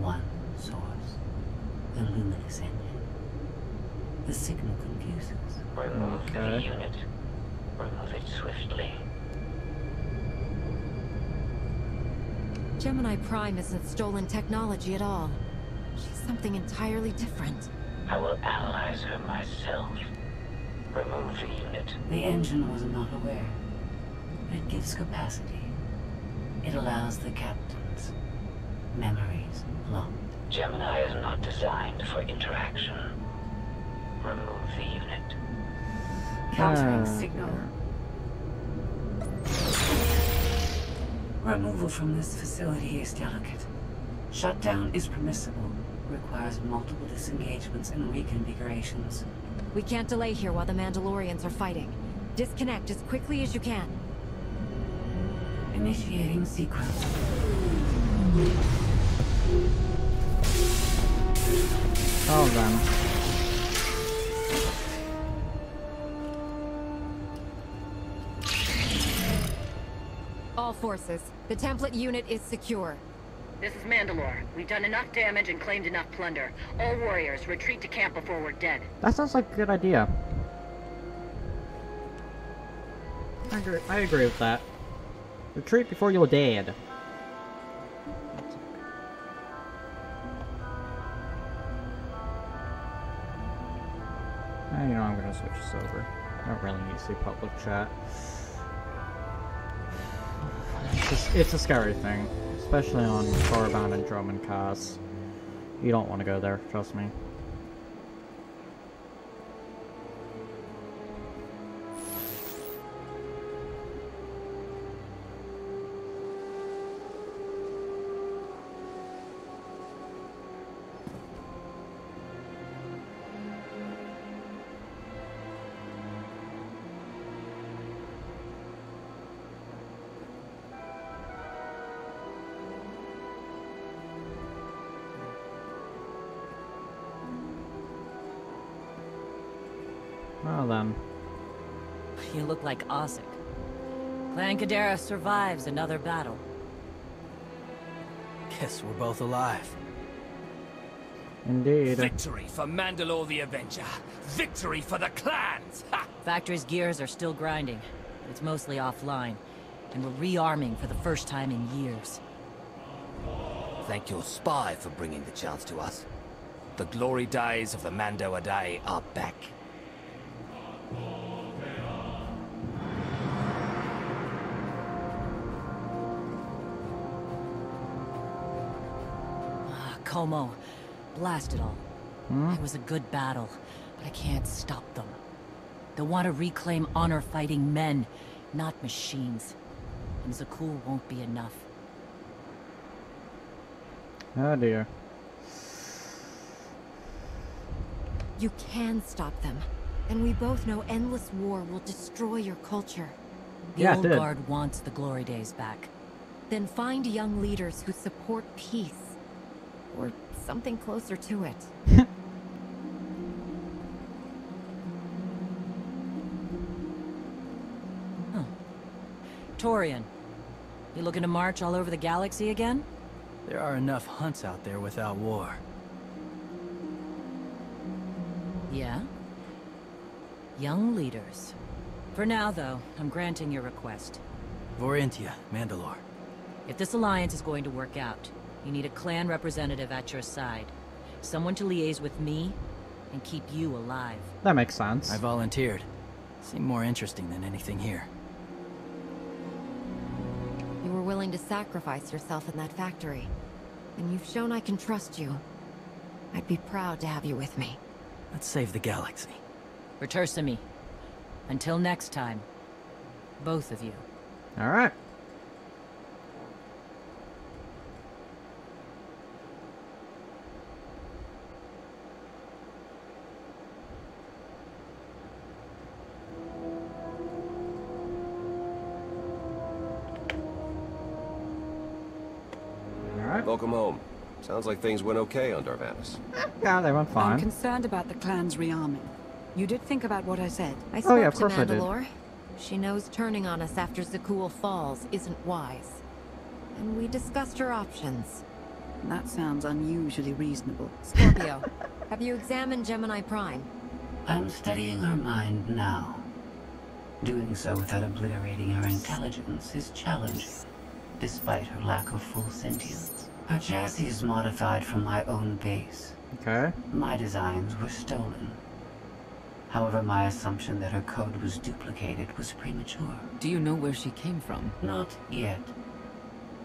One source. The luminous engine. The signal confuses. Remove the Okay. unit. Remove it swiftly. Gemini Prime isn't stolen technology at all. She's something entirely different. I will analyze her myself. Remove the unit. The engine was not aware, it gives capacity. It allows the captains. Memories locked. Gemini is not designed for interaction. Remove the unit. Countering Ah, signal. Removal from this facility is delicate. Shutdown is permissible. Requires multiple disengagements and reconfigurations. We can't delay here while the Mandalorians are fighting. Disconnect as quickly as you can. Initiating sequence. Oh then. All forces, the template unit is secure. This is Mandalore. We've done enough damage and claimed enough plunder. All warriors, retreat to camp before we're dead. That sounds like a good idea. I agree, I agree with that. Retreat before you're dead. You know, I'm gonna switch this over. I don't really need to see public chat. It's, (sighs) just, it's a scary thing, especially on Starbound and Drummond cars. You don't want to go there, trust me. Like Osik. Clan Cadera survives another battle. Guess we're both alive. Indeed. Victory for Mandalore the Avenger. Victory for the clans. Ha! Factory's gears are still grinding, it's mostly offline. And we're rearming for the first time in years. Thank your spy for bringing the chance to us. The glory days of the Mando'ade are back. Como. Blast it all. Hmm? It was a good battle, but I can't stop them. They want to reclaim honor-fighting men, not machines. And Zakuul won't be enough. Oh dear. You can stop them. And we both know endless war will destroy your culture. The Yeah, it old did. guard wants the glory days back. Then find young leaders who support peace. Or something closer to it. (laughs) Torian, you looking to march all over the galaxy again? There are enough hunts out there without war. Yeah? Young leaders. For now, though, I'm granting your request. Vorintia, Mandalore. If this alliance is going to work out, you need a clan representative at your side. Someone to liaise with me and keep you alive. That makes sense. I volunteered. Seemed more interesting than anything here. You were willing to sacrifice yourself in that factory. And you've shown I can trust you. I'd be proud to have you with me. Let's save the galaxy. Return to me. Until next time. Both of you. Alright. Alright. Sounds like things went okay on Darvannis. Yeah, they went fine. I'm concerned about the clan's rearming. You did think about what I said. I Oh, spoke yeah, of to course I did. Mandalore. She knows turning on us after Zakuul falls isn't wise. And we discussed her options. That sounds unusually reasonable. (laughs) Scorpio, have you examined Gemini Prime? I'm studying her mind now. Doing so without obliterating her intelligence is challenging, despite her lack of full sentience. Her chassis is modified from my own base. Okay. My designs were stolen. However, my assumption that her code was duplicated was premature. Do you know where she came from? Not yet.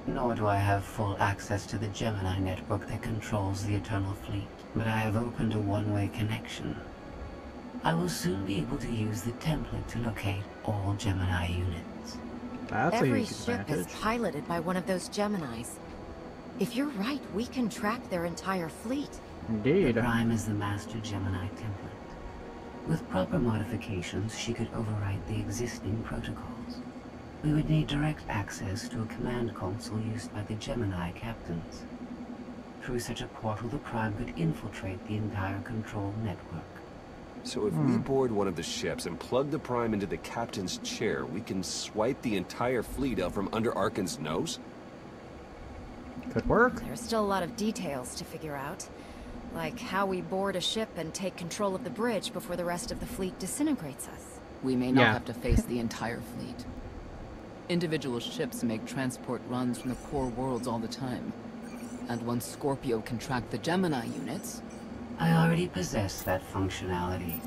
Nor do I have full access to the Gemini network that controls the Eternal Fleet. But I have opened a one-way connection. I will soon be able to use the template to locate all Gemini units. That's Every huge ship advantage. is piloted by one of those Geminis. If you're right, we can track their entire fleet. Indeed. The Prime is the master Gemini template. With proper modifications, she could overwrite the existing protocols. We would need direct access to a command console used by the Gemini captains. Through such a portal, the Prime could infiltrate the entire control network. So if we board one of the ships and plug the Prime into the captain's chair, we can swipe the entire fleet out from under Arcann's nose? Could work. There's still a lot of details to figure out. Like how we board a ship and take control of the bridge before the rest of the fleet disintegrates us. We may not Yeah. have to face the entire fleet. Individual ships make transport runs from the core worlds all the time. And once Scorpio can track the Gemini units, I already possess that functionality.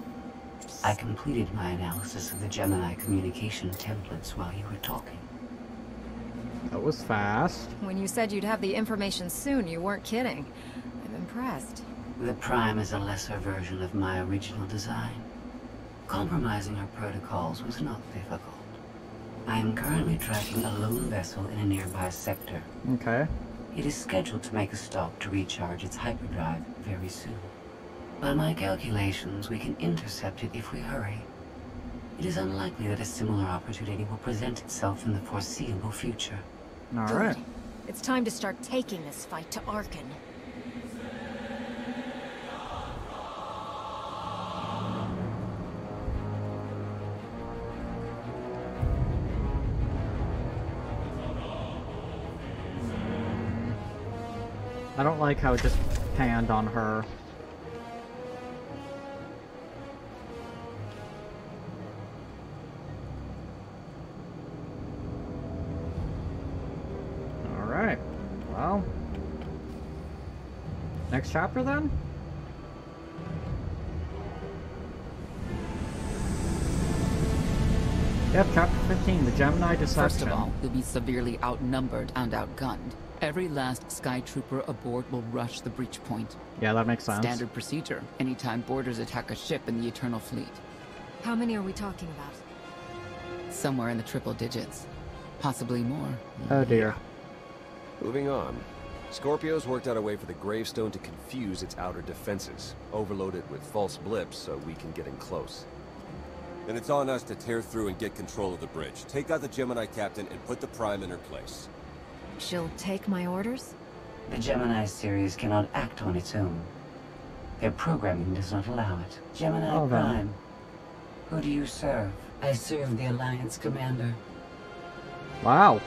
I completed my analysis of the Gemini communication templates while you were talking. That was fast. When you said you'd have the information soon, you weren't kidding. I'm impressed. The Prime is a lesser version of my original design. Compromising our protocols was not difficult. I am currently tracking a lone vessel in a nearby sector. Okay. It is scheduled to make a stop to recharge its hyperdrive very soon. By my calculations, we can intercept it if we hurry. It is unlikely that a similar opportunity will present itself in the foreseeable future. Alright. It's time to start taking this fight to Arcann. I don't like how it just panned on her. Alright. Well. Next chapter then? Yep, chapter 15, the Gemini Deception. first of all, we'll be severely outnumbered and outgunned. Every last Sky Trooper aboard will rush the breach point. Yeah, that makes sense. Standard procedure, anytime boarders attack a ship in the Eternal Fleet. How many are we talking about? Somewhere in the triple digits. Possibly more. Oh dear. Moving on. Scorpio's worked out a way for the gravestone to confuse its outer defenses, overload it with false blips so we can get in close. Then it's on us to tear through and get control of the bridge. Take out the Gemini captain and put the Prime in her place. She'll take my orders? The Gemini series cannot act on its own. Their programming does not allow it. Gemini Oh. Prime. Who do you serve? I serve the Alliance Commander. Wow.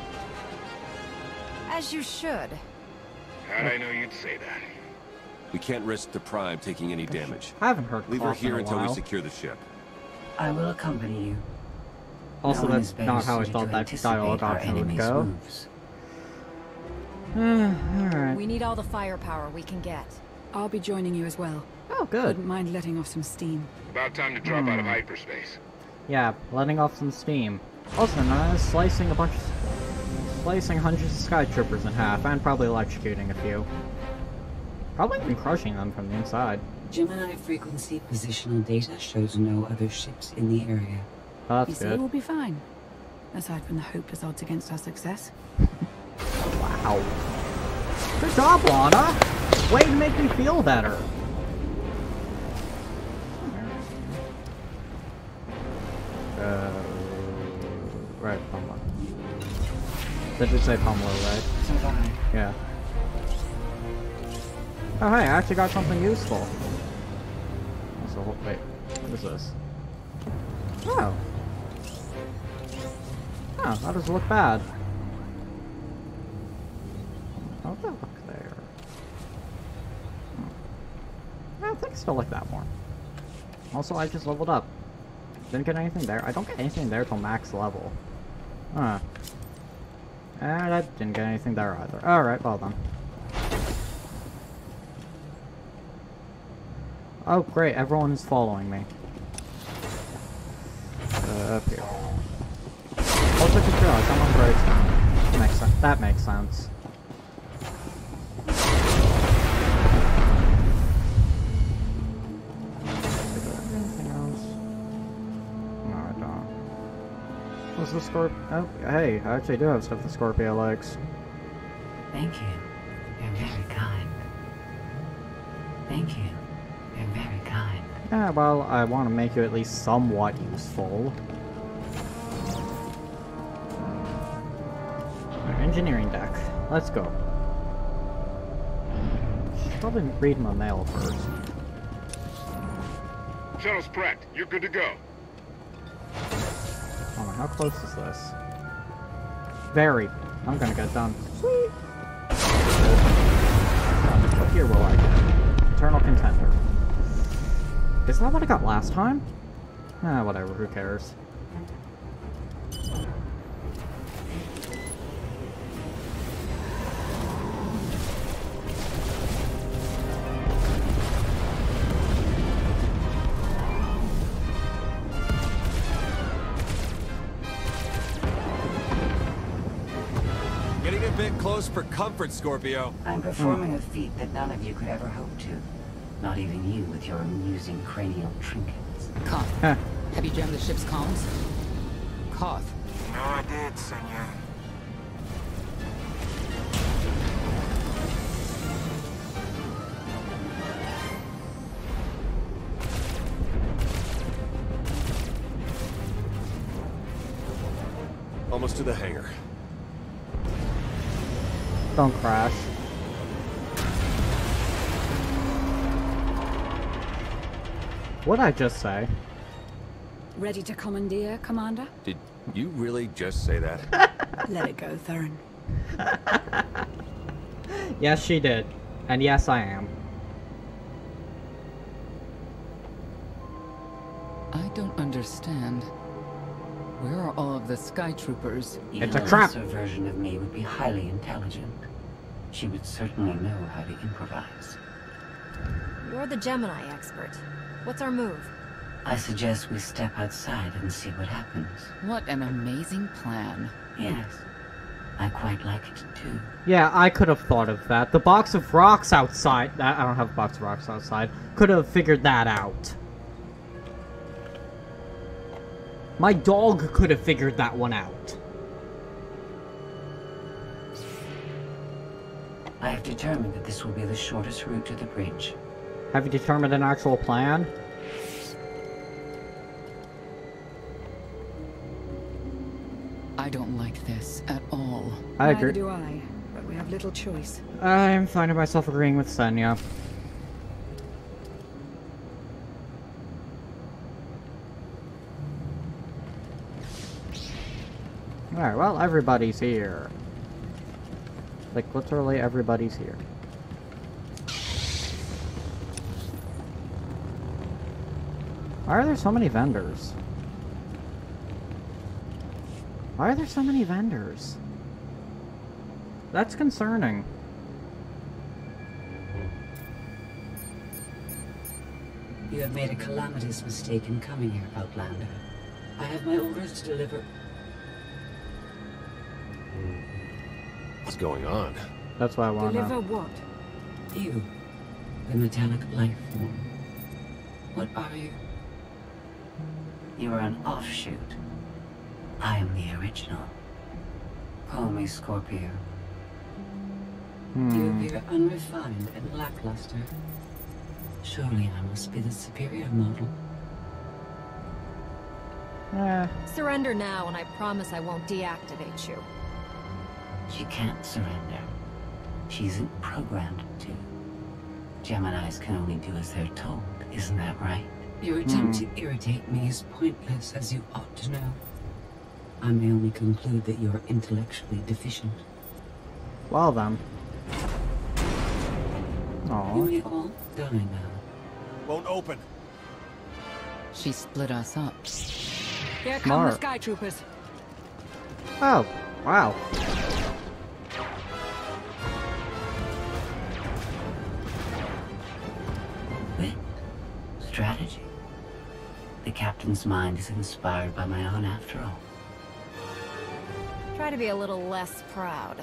As you should. How'd I know you'd say that? We can't risk the Prime taking any damage. I haven't heard Leave her cough in here a until we secure the ship. I will accompany you. Also, No that's not how I suited thought to that anticipate dialogue our option would go. moves. Alright. We need all the firepower we can get. I'll be joining you as well. Oh, good. Wouldn't mind letting off some steam. About time to drop out of Hmm. hyperspace. Yeah, letting off some steam. Also, uh, slicing a bunch of... Slicing hundreds of sky troopers in half, and probably electrocuting a few. Probably even crushing them from the inside. Gemini frequency positional data shows no other ships in the area. That's you see, good. we'll be fine. Aside from the hopeless odds against our success. Wow. Good job, Lana! Way to make me feel better. Uh, right, Pumla. That did say Pumla, right? Yeah. Oh hey, I actually got something useful. So, wait, what is this? Oh. Oh, that doesn't look bad. How did that look there? Hmm. I think I still like that more. Also, I just leveled up. Didn't get anything there. I don't get anything there till max level. Huh. And I didn't get anything there either. Alright, well then. Oh great, everyone is following me. Uh, up here. Also just realized I'm on. That makes sense. That makes sense. What's the Scorp? Oh, hey, I actually do have stuff the Scorpio likes. Thank you. You're very kind. Thank you. You're very kind. Yeah, well, I want to make you at least somewhat useful. Our engineering deck. Let's go. Should probably read my mail first. Shuttle's prepped. You're good to go. Hold on, how close is this? Very. I'm gonna get done. Sweet. What year will I get? Eternal Contender. Is that what I got last time? Ah, whatever, who cares? Close for comfort, Scorpio. I'm performing a feat that none of you could ever hope to. Not even you with your amusing cranial trinkets. Koth, have you jammed the ship's comms? Koth, No, I did, senor. Don't crash. What'd I just say? Ready to commandeer, Commander? Did you really just say that? (laughs) Let it go, Theron. (laughs) Yes, she did. And yes, I am. I don't understand. Where are all of the sky troopers? It's a Even trap. lesser version of me would be highly intelligent. She would certainly know how to improvise. You're the Gemini expert. What's our move? I suggest we step outside and see what happens. What an amazing plan. Yes, I quite like it too. Yeah, I could have thought of that. The box of rocks outside. I I don't have a box of rocks outside. Could have figured that out. My dog could have figured that one out. I have determined that this will be the shortest route to the bridge. Have you determined an actual plan? I don't like this at all. I Neither agree. do I, but we have little choice. I'm finding myself agreeing with Senya. Alright, well, everybody's here. Like, literally everybody's here. Why are there so many vendors? Why are there so many vendors? That's concerning. You have made a calamitous mistake in coming here, Outlander. I have my orders to deliver. Hmm. What's going on? That's why I want to Deliver to. what? You, the metallic life form. What are you? You are an offshoot. I am the original. Call me Scorpio. You Hmm. appear unrefined and lackluster. Surely I must be the superior model. Eh. Surrender now, and I promise I won't deactivate you. She can't surrender. She isn't programmed to. Geminis can only do as they're told, isn't that right? Your attempt Hmm. to irritate me is pointless, as you ought to know. I may only conclude that you're intellectually deficient. Well then. You Aw. may all die now. Won't open. She split us up. Here come the Smart. Sky Troopers. Oh, wow. Strategy. The captain's mind is inspired by my own after all. Try to be a little less proud.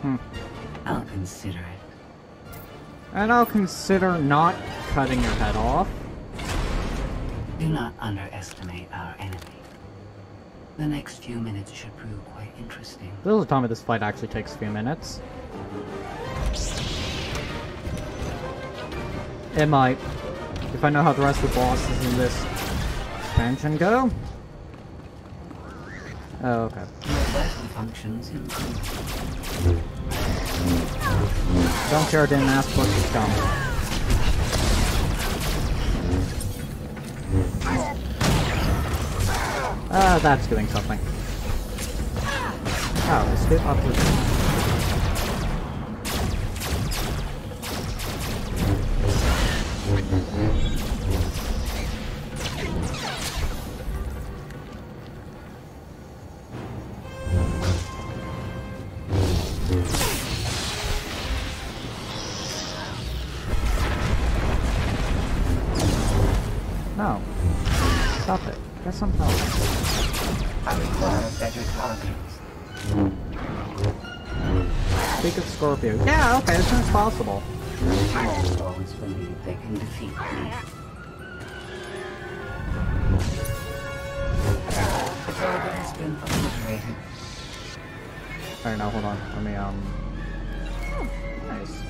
Hmm. I'll consider it. And I'll consider not cutting your head off. Do not underestimate our enemy. The next few minutes should prove quite interesting. This is time this fight actually takes a few minutes. It might. If I know how the rest of the bosses in this expansion go. Oh, okay. Don't care, didn't ask what to come. Ah, that's doing something. Oh, escape upwards. Alright, now hold on. Let me, um... Oh, nice.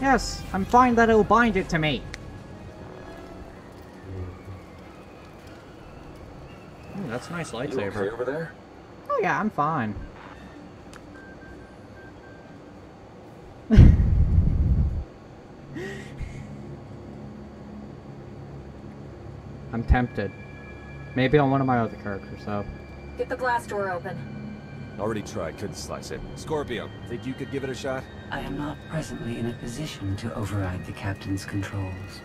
Yes, I'm fine that it'll bind it to me. Ooh, that's a nice lightsaber. over there? Oh yeah, I'm fine. (laughs) I'm tempted. Maybe on one of my other characters, though. Get the glass door open. Already tried, couldn't slice it. Scorpio, think you could give it a shot? I am not presently in a position to override the captain's controls.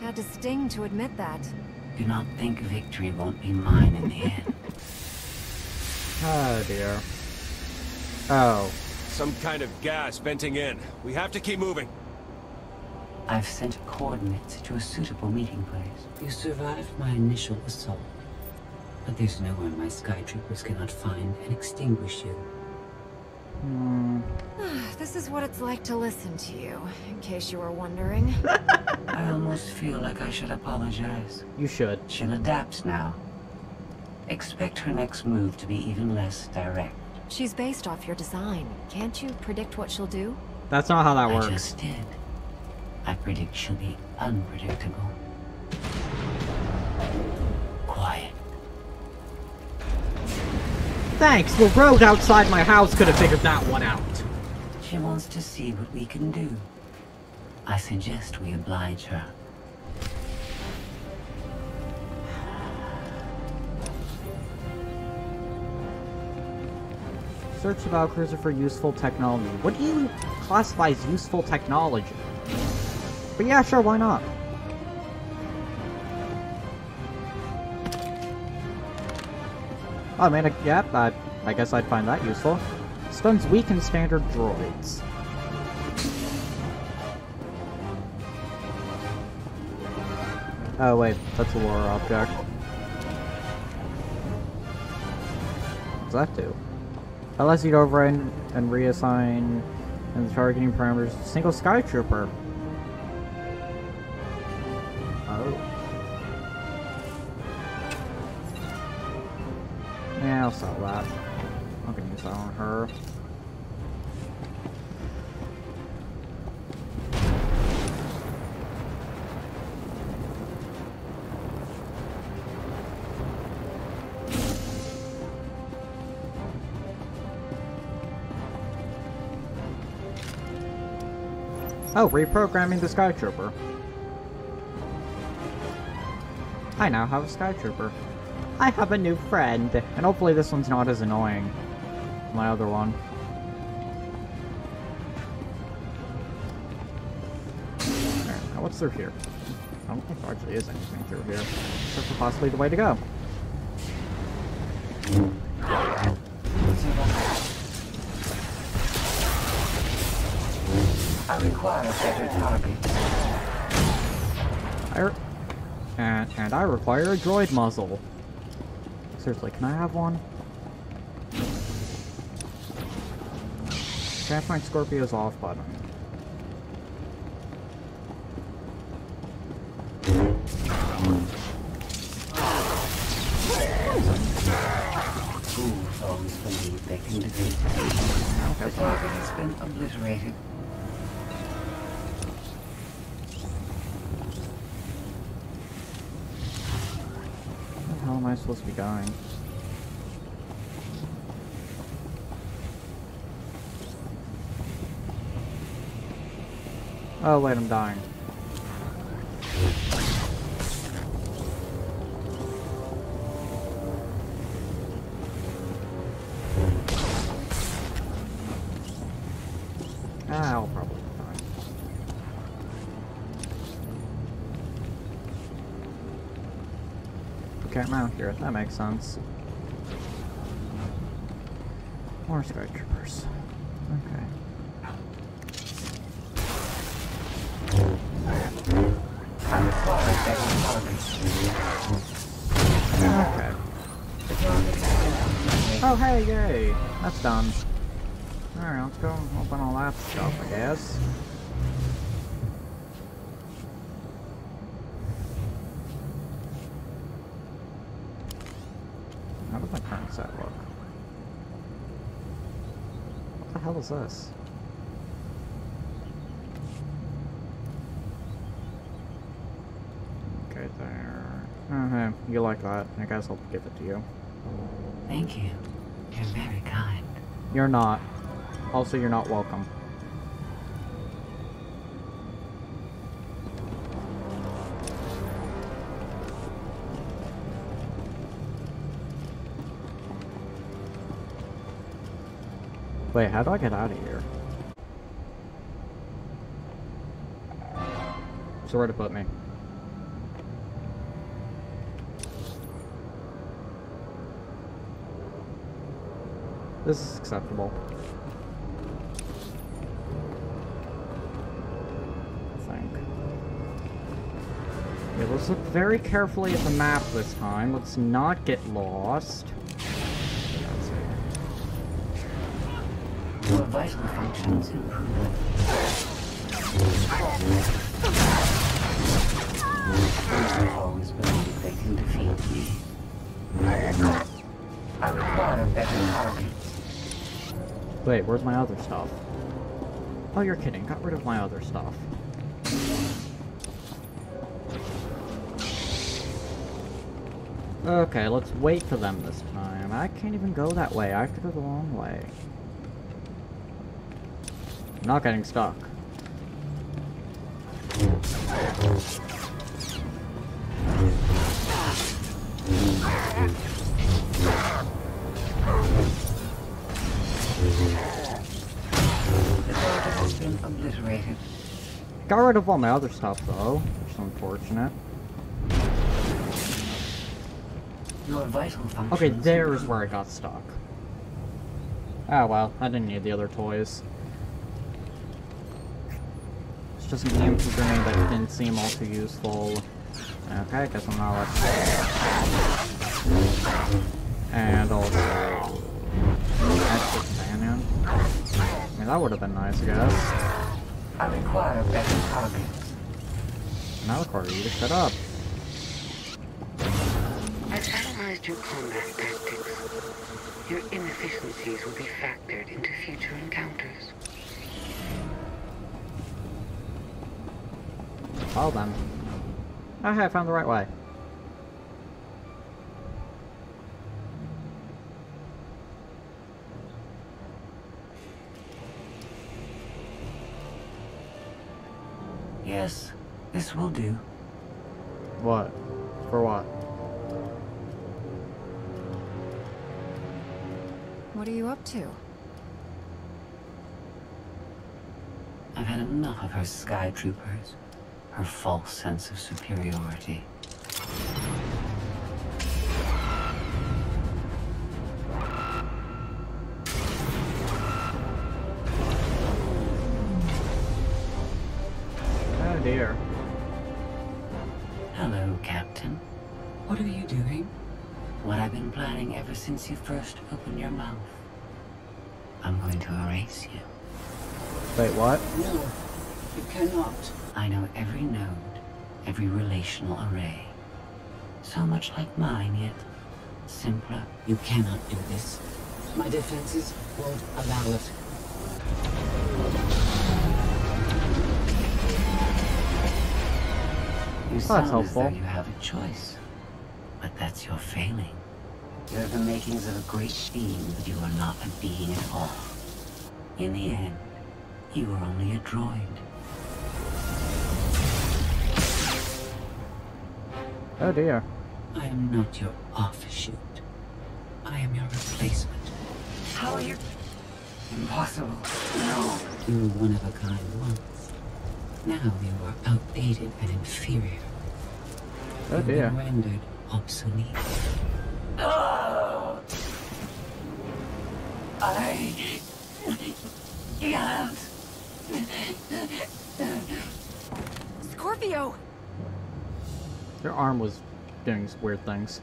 Had to sting to admit that. Do not think victory won't be mine in the end. Oh (laughs) dear. Oh. Some kind of gas venting in. We have to keep moving. I've sent coordinates to a suitable meeting place. You survived my initial assault. But there's nowhere my sky troopers cannot find and extinguish you. Hmm. this is what it's like to listen to you, in case you were wondering. (laughs) I almost feel like I should apologize. You should. She'll adapt now. Expect her next move to be even less direct. She's based off your design. Can't you predict what she'll do? That's not how that I works. just did. I predict she'll be unpredictable. Thanks, the road outside my house could have figured that one out. She wants to see what we can do. I suggest we oblige her. Search the Cruiser for useful technology. What do you classify as useful technology? But yeah, sure, why not? Oh, man, yeah, I, I guess I'd find that useful. Stuns weaken standard droids. Oh wait, that's a lore object. What's that do? Allows you to override and reassign and the targeting parameters single sky Oh, reprogramming the Skytrooper. I now have a Skytrooper. I have a new friend, and hopefully this one's not as annoying as my other one. now what's through here? I don't think there actually is anything through here. This is possibly the way to go. I and, and I require a droid muzzle. Seriously, can I have one? Can't find Scorpio's off button. Oh wait, I'm dying. Ah, I'll probably fine. You can't mount here, that makes sense. Hey, yay! That's done. Alright, let's go open all that stuff, I guess. How does my current set look? What the hell is this? Okay, there. Okay, you like that. I guess I'll give it to you. Thank you. You're very kind. You're not. Also, you're not welcome. Wait, how do I get out of here? So where to put me? This is acceptable. I think. Okay, let's look very carefully at the map this time. Let's not get lost. Your vital functions improve. I've always believed they can defeat me. I require a better target. Wait, where's my other stuff? Oh, you're kidding. Got rid of my other stuff. Okay, let's wait for them this time. I can't even go that way. I have to go the long way. Not getting stuck. Got rid of all my other stuff though, which is unfortunate. Your vital functions. Okay, there's where I got stuck. Ah well, I didn't need the other toys. It's just an EMP grenade that didn't seem all too useful. Okay, guess I'm not allowed And also... Extra companion. I mean, that would have been nice, I guess. I require better targets. Now, Carter, you just shut up. I've analyzed your combat tactics. Your inefficiencies will be factored into future encounters. Well then. Okay, I found the right way. Yes, this will do. What? For what? What are you up to? I've had enough of her sky troopers. Her false sense of superiority. I'm going to erase you. Wait, what? No, you cannot. I know every node, every relational array. So much like mine, yet simpler. You cannot do this. My defenses won't allow it. You That's sound as though you have a choice. But that's your failing. You have the makings of a great being, but you are not a being at all. In the end, you are only a droid. Oh dear. I am not your offshoot. I am your replacement. How are you? Impossible. No. You were one of a kind once. Now you are outdated and inferior. Oh You've dear. been rendered obsolete. Oh! I can't. Scorpio! Your arm was doing weird things.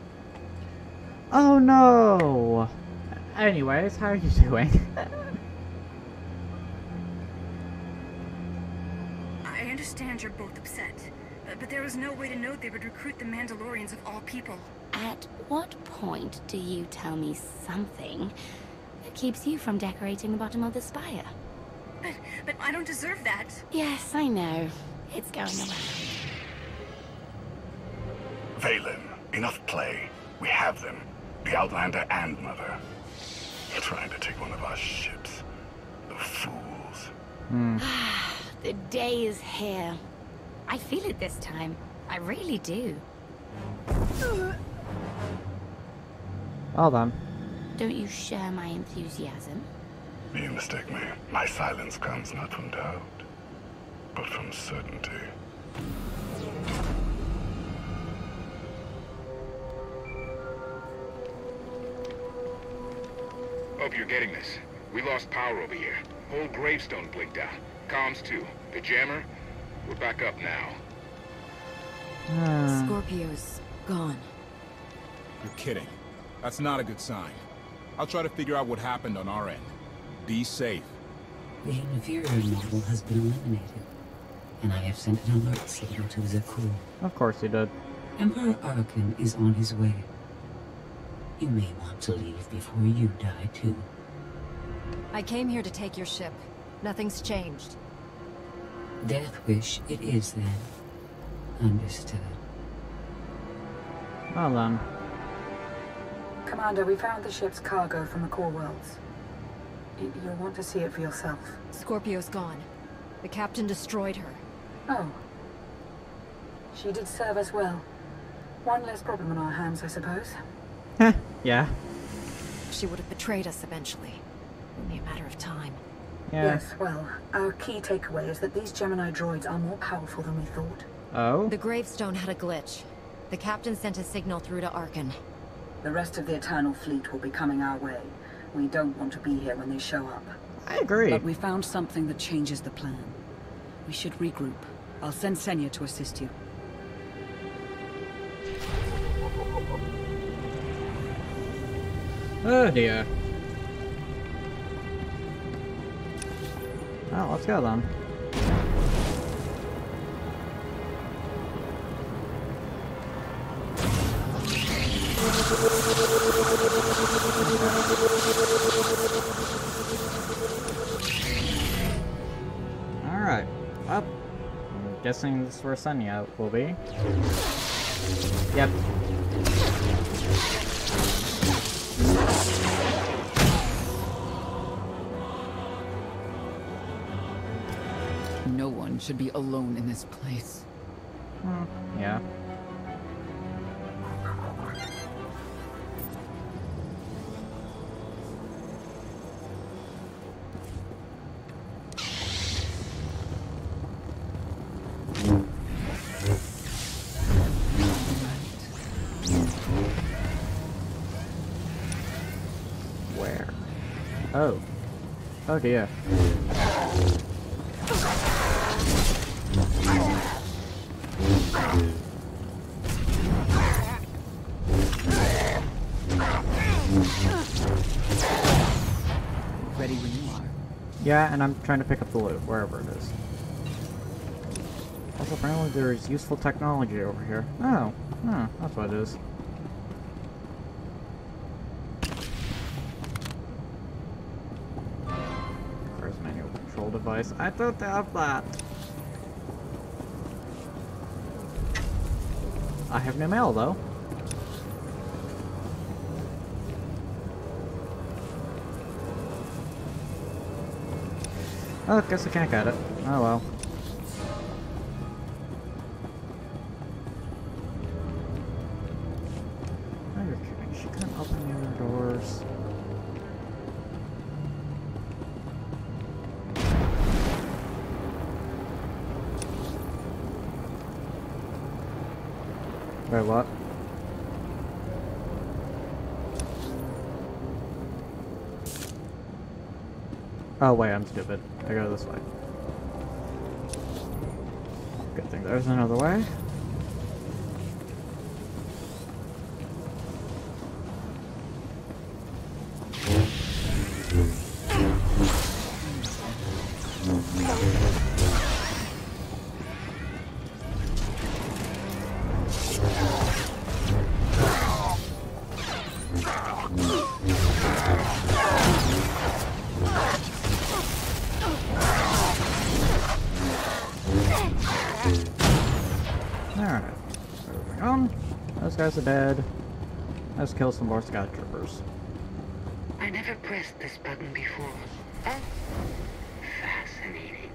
Oh no! Anyways, how are you doing? (laughs) I understand you're both upset, but, but there was no way to know they would recruit the Mandalorians of all people. At what point do you tell me something that keeps you from decorating the bottom of the spire? But, but I don't deserve that. Yes, I know. It's going around. Vaylin, enough play. We have them. The Outlander and Mother. Trying to take one of our ships. The fools. Hmm. the day is here. I feel it this time. I really do. Well then. Don't you share my enthusiasm? You mistake me. My silence comes not from doubt, but from certainty. Hope you're getting this. We lost power over here. Whole gravestone blinked out. Comms too. The jammer? We're back up now. Hmm. Scorpio's gone. You're kidding. That's not a good sign. I'll try to figure out what happened on our end. Be safe. The inferior model has been eliminated, and I have sent an alert signal to Zakuul. Of course he did. Emperor Arcann is on his way. You may want to leave before you die, too. I came here to take your ship. Nothing's changed. Death wish it is, then. Understood. Well then. Commander, we found the ship's cargo from the core worlds. Y- You'll want to see it for yourself. Scorpio's gone. The captain destroyed her. Oh. She did serve us well. One less problem on our hands, I suppose. (laughs) Yeah. She would have betrayed us eventually. Only a matter of time. Yes, well, our key takeaway is that these Gemini droids are more powerful than we thought. Oh? The gravestone had a glitch. The captain sent a signal through to Arcann. The rest of the Eternal Fleet will be coming our way. We don't want to be here when they show up. I agree. But we found something that changes the plan. We should regroup. I'll send Senya to assist you. Oh dear. Oh, let's go then. Alright. Well, I'm guessing this is where Senya will be. Yep. Should be alone in this place. Hmm, yeah. Where? Oh. Oh dear. And I'm trying to pick up the loot, wherever it is. Also, apparently there is useful technology over here. Oh, oh, that's what it is. First manual control device. I don't have that. I have no mail, though. Oh, guess I can't get it. Oh well. You're kidding. She couldn't open the other doors. Wait, what? Oh wait, I'm stupid. I go this way. Good thing there's another way. Guys are dead. Let's kill some more scout troopers. I never pressed this button before. Oh, fascinating.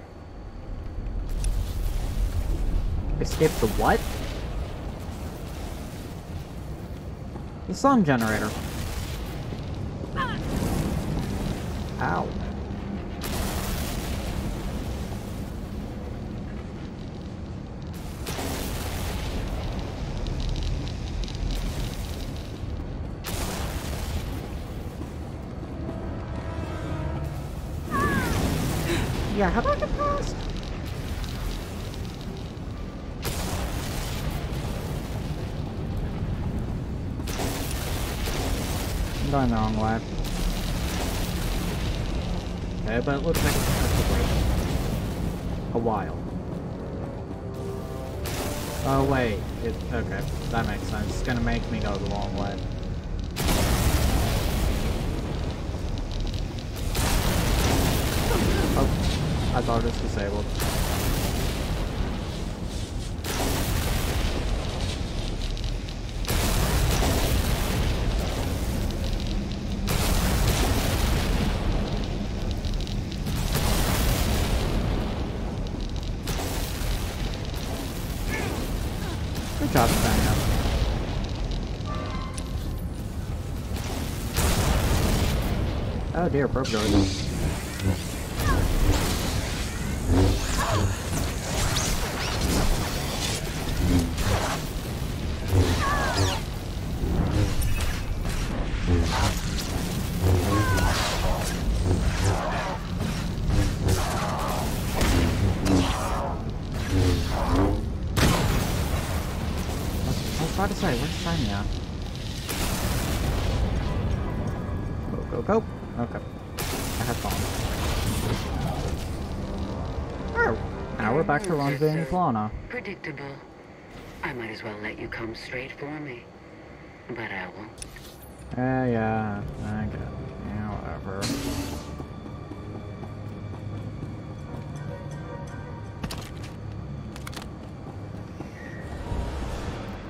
Escape the what? The sun generator. I'm going the wrong way. Okay, but it looks like it's to wait a while. Oh wait, it, okay, that makes sense. It's gonna make me go the long way. Oh, I thought it was disabled. Oh dear, probe we're back to rendezvousing Plana. Predictable. I might as well let you come straight for me. But I won't. Yeah, yeah, I get it. Yeah, whatever.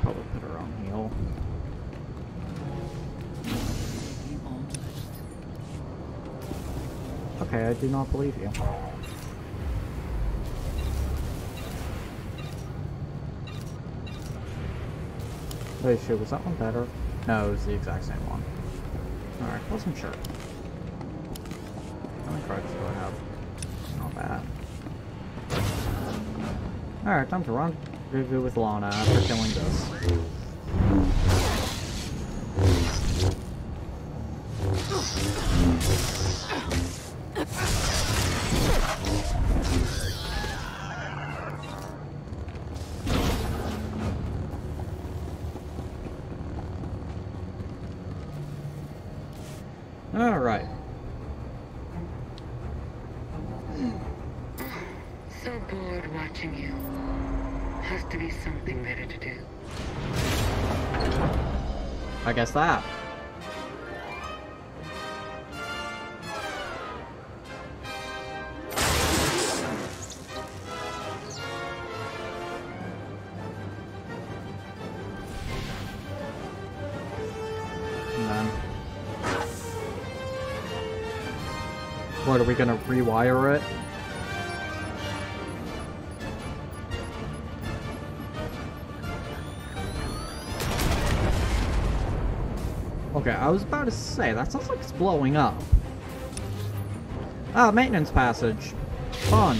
Probably put her on heal. Okay, I do not believe you. Was that one better? No, it was the exact same one. Alright, wasn't sure. How many cards do I have? Not bad. Alright, time to rendezvous with Lana after killing this. Guess that. What, are we gonna rewire it? Was about to say, that sounds like it's blowing up. Ah, maintenance passage. Fun.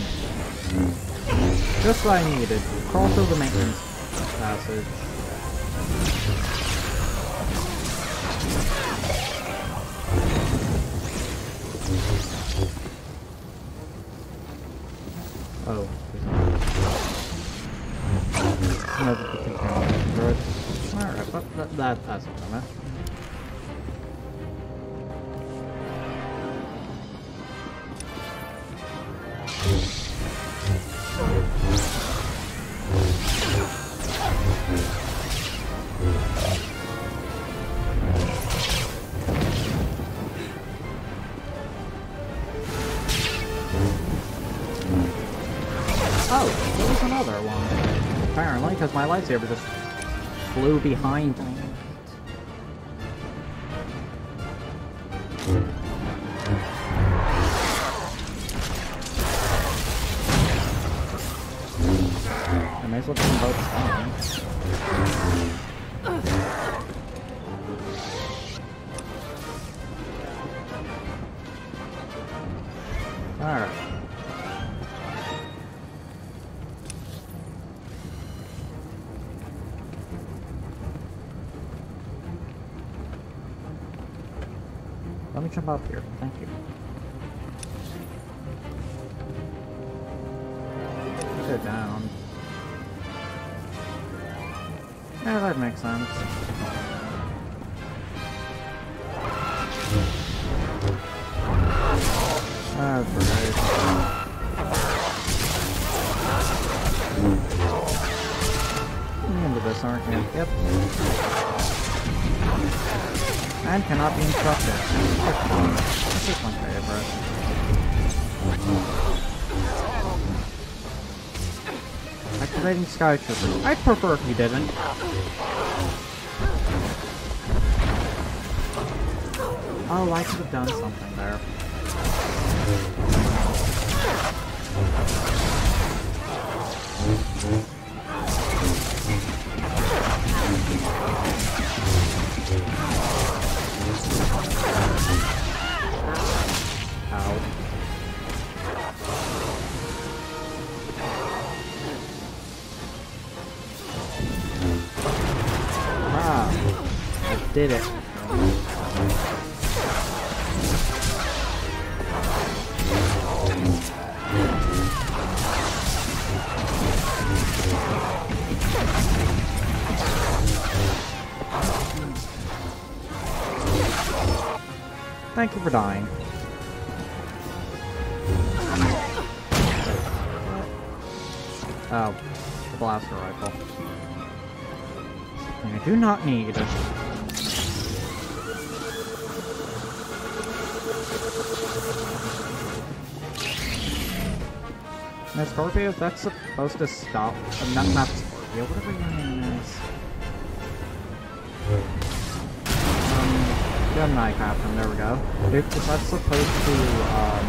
Just what I needed. Through the maintenance passage. Oh. Alright, but that, that, that's what I meant. Apparently, because my just flew behind Let me jump up here. I'd prefer if you didn't. Oh, I could have done something there. Dying. Oh, blaster rifle. I do not need. Now, Scorpio, that's supposed to stop. Uh, not, not Scorpio. Gemini Captain, there we go. If, if that's supposed to, um...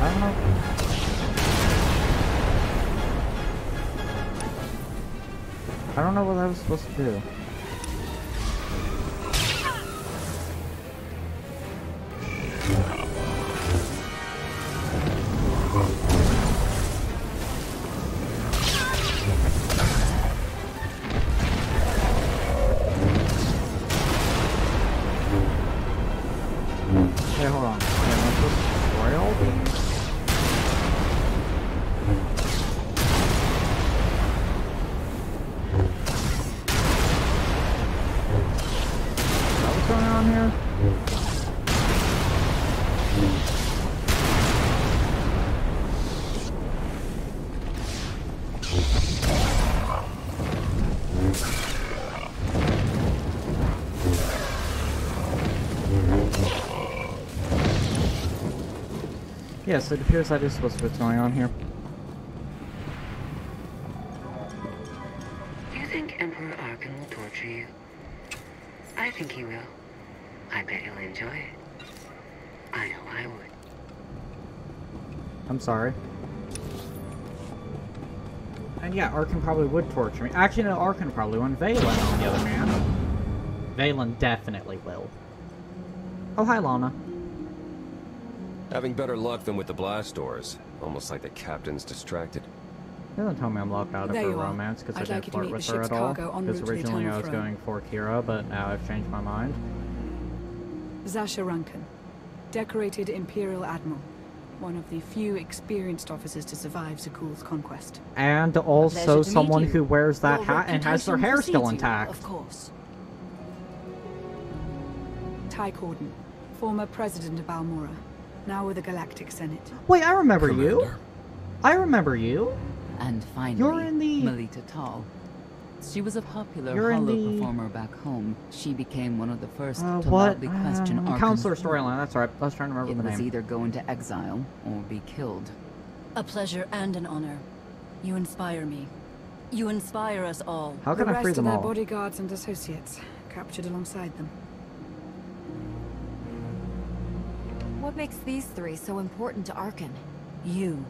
I don't know. I don't know what I was supposed to do. Okay, Yes, it appears that is supposed to be what's going on here. Do you think Emperor Arcann will torture you? I think he will. I bet he'll enjoy it. I know I would. I'm sorry. And yeah, Arcann probably would torture me. Actually, no, Arcann probably wouldn't. Vaylin, on the other hand. Vaylin definitely will. Oh, hi, Lana. Having better luck than with the blast doors. Almost like the captain's distracted. Doesn't tell me I'm locked out of her romance because I I'd didn't like flirt with her at all. cargo Because route to the originally I was Throne. going for Kira, but now I've changed my mind. Zasha Rankin, decorated Imperial Admiral. One of the few experienced officers to survive Zakuul's conquest. And also someone you. who wears that Your hat and has their hair still precedes you, intact. Of course. Ty Corden, former president of Balmorra, now with the Galactic Senate. Wait, I remember you. I remember you. And finally, You're in the- Melita Tal. She was a popular You're in hollow the- performer back home. She became one of the first Uh, to what? loudly question Um, Arcann's Counselor storyline. That's right. I was trying to remember It the was either go into exile or be killed. A pleasure and an honor. You inspire me. You inspire us all. How can the I free rest them are their all? bodyguards and associates, captured alongside them. What makes these three so important to Arcann? You.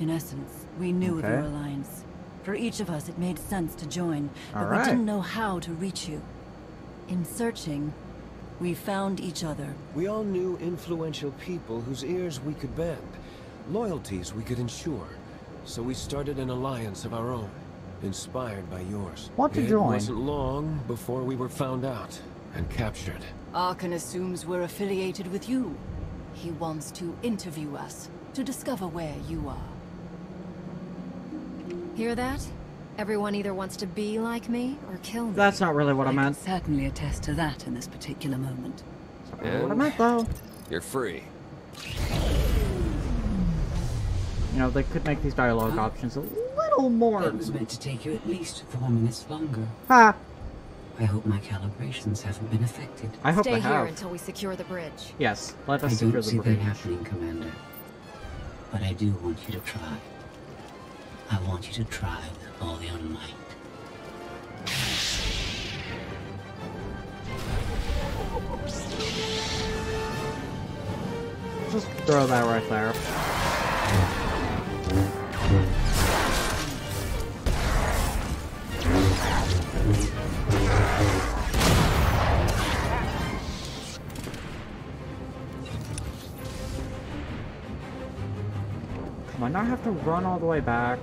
In essence, we knew of your alliance. For each of us, it made sense to join, but All we didn't know how to reach you. In searching, we found each other. We all knew influential people whose ears we could bend, loyalties we could ensure. So we started an alliance of our own, inspired by yours. Want to it join. It wasn't long before we were found out and captured. Arcann assumes we're affiliated with you. He wants to interview us, to discover where you are. Hear that? Everyone either wants to be like me or kill me. That's not really what I I meant. can certainly attest to that in this particular moment. What I meant though. You're free. You know, they could make these dialogue options a little more. That was meant to take you at least four minutes longer. Ha! I hope my calibrations haven't been affected. I hope Stay they here until we secure the bridge. Yes, let us I us don't see that happening, Commander. But I do want you to try. I want you to try with all your might. Just throw that right there. I have to run all the way back.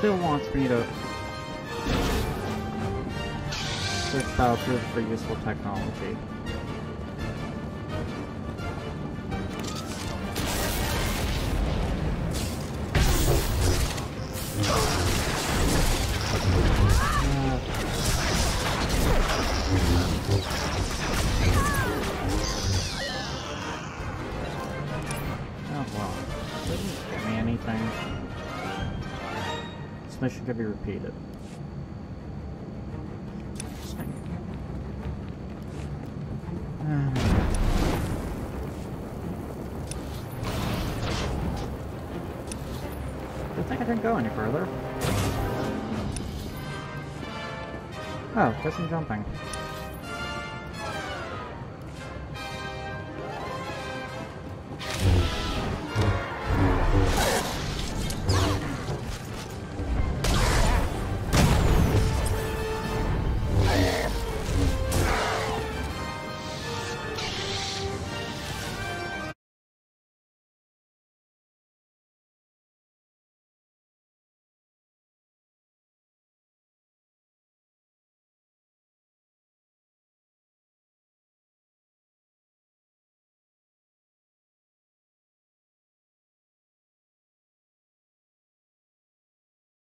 Still wants me to search Battlefield for useful technology. Mission could be repeated. (sighs) Good thing I didn't go any further. Oh, guess I'm jumping.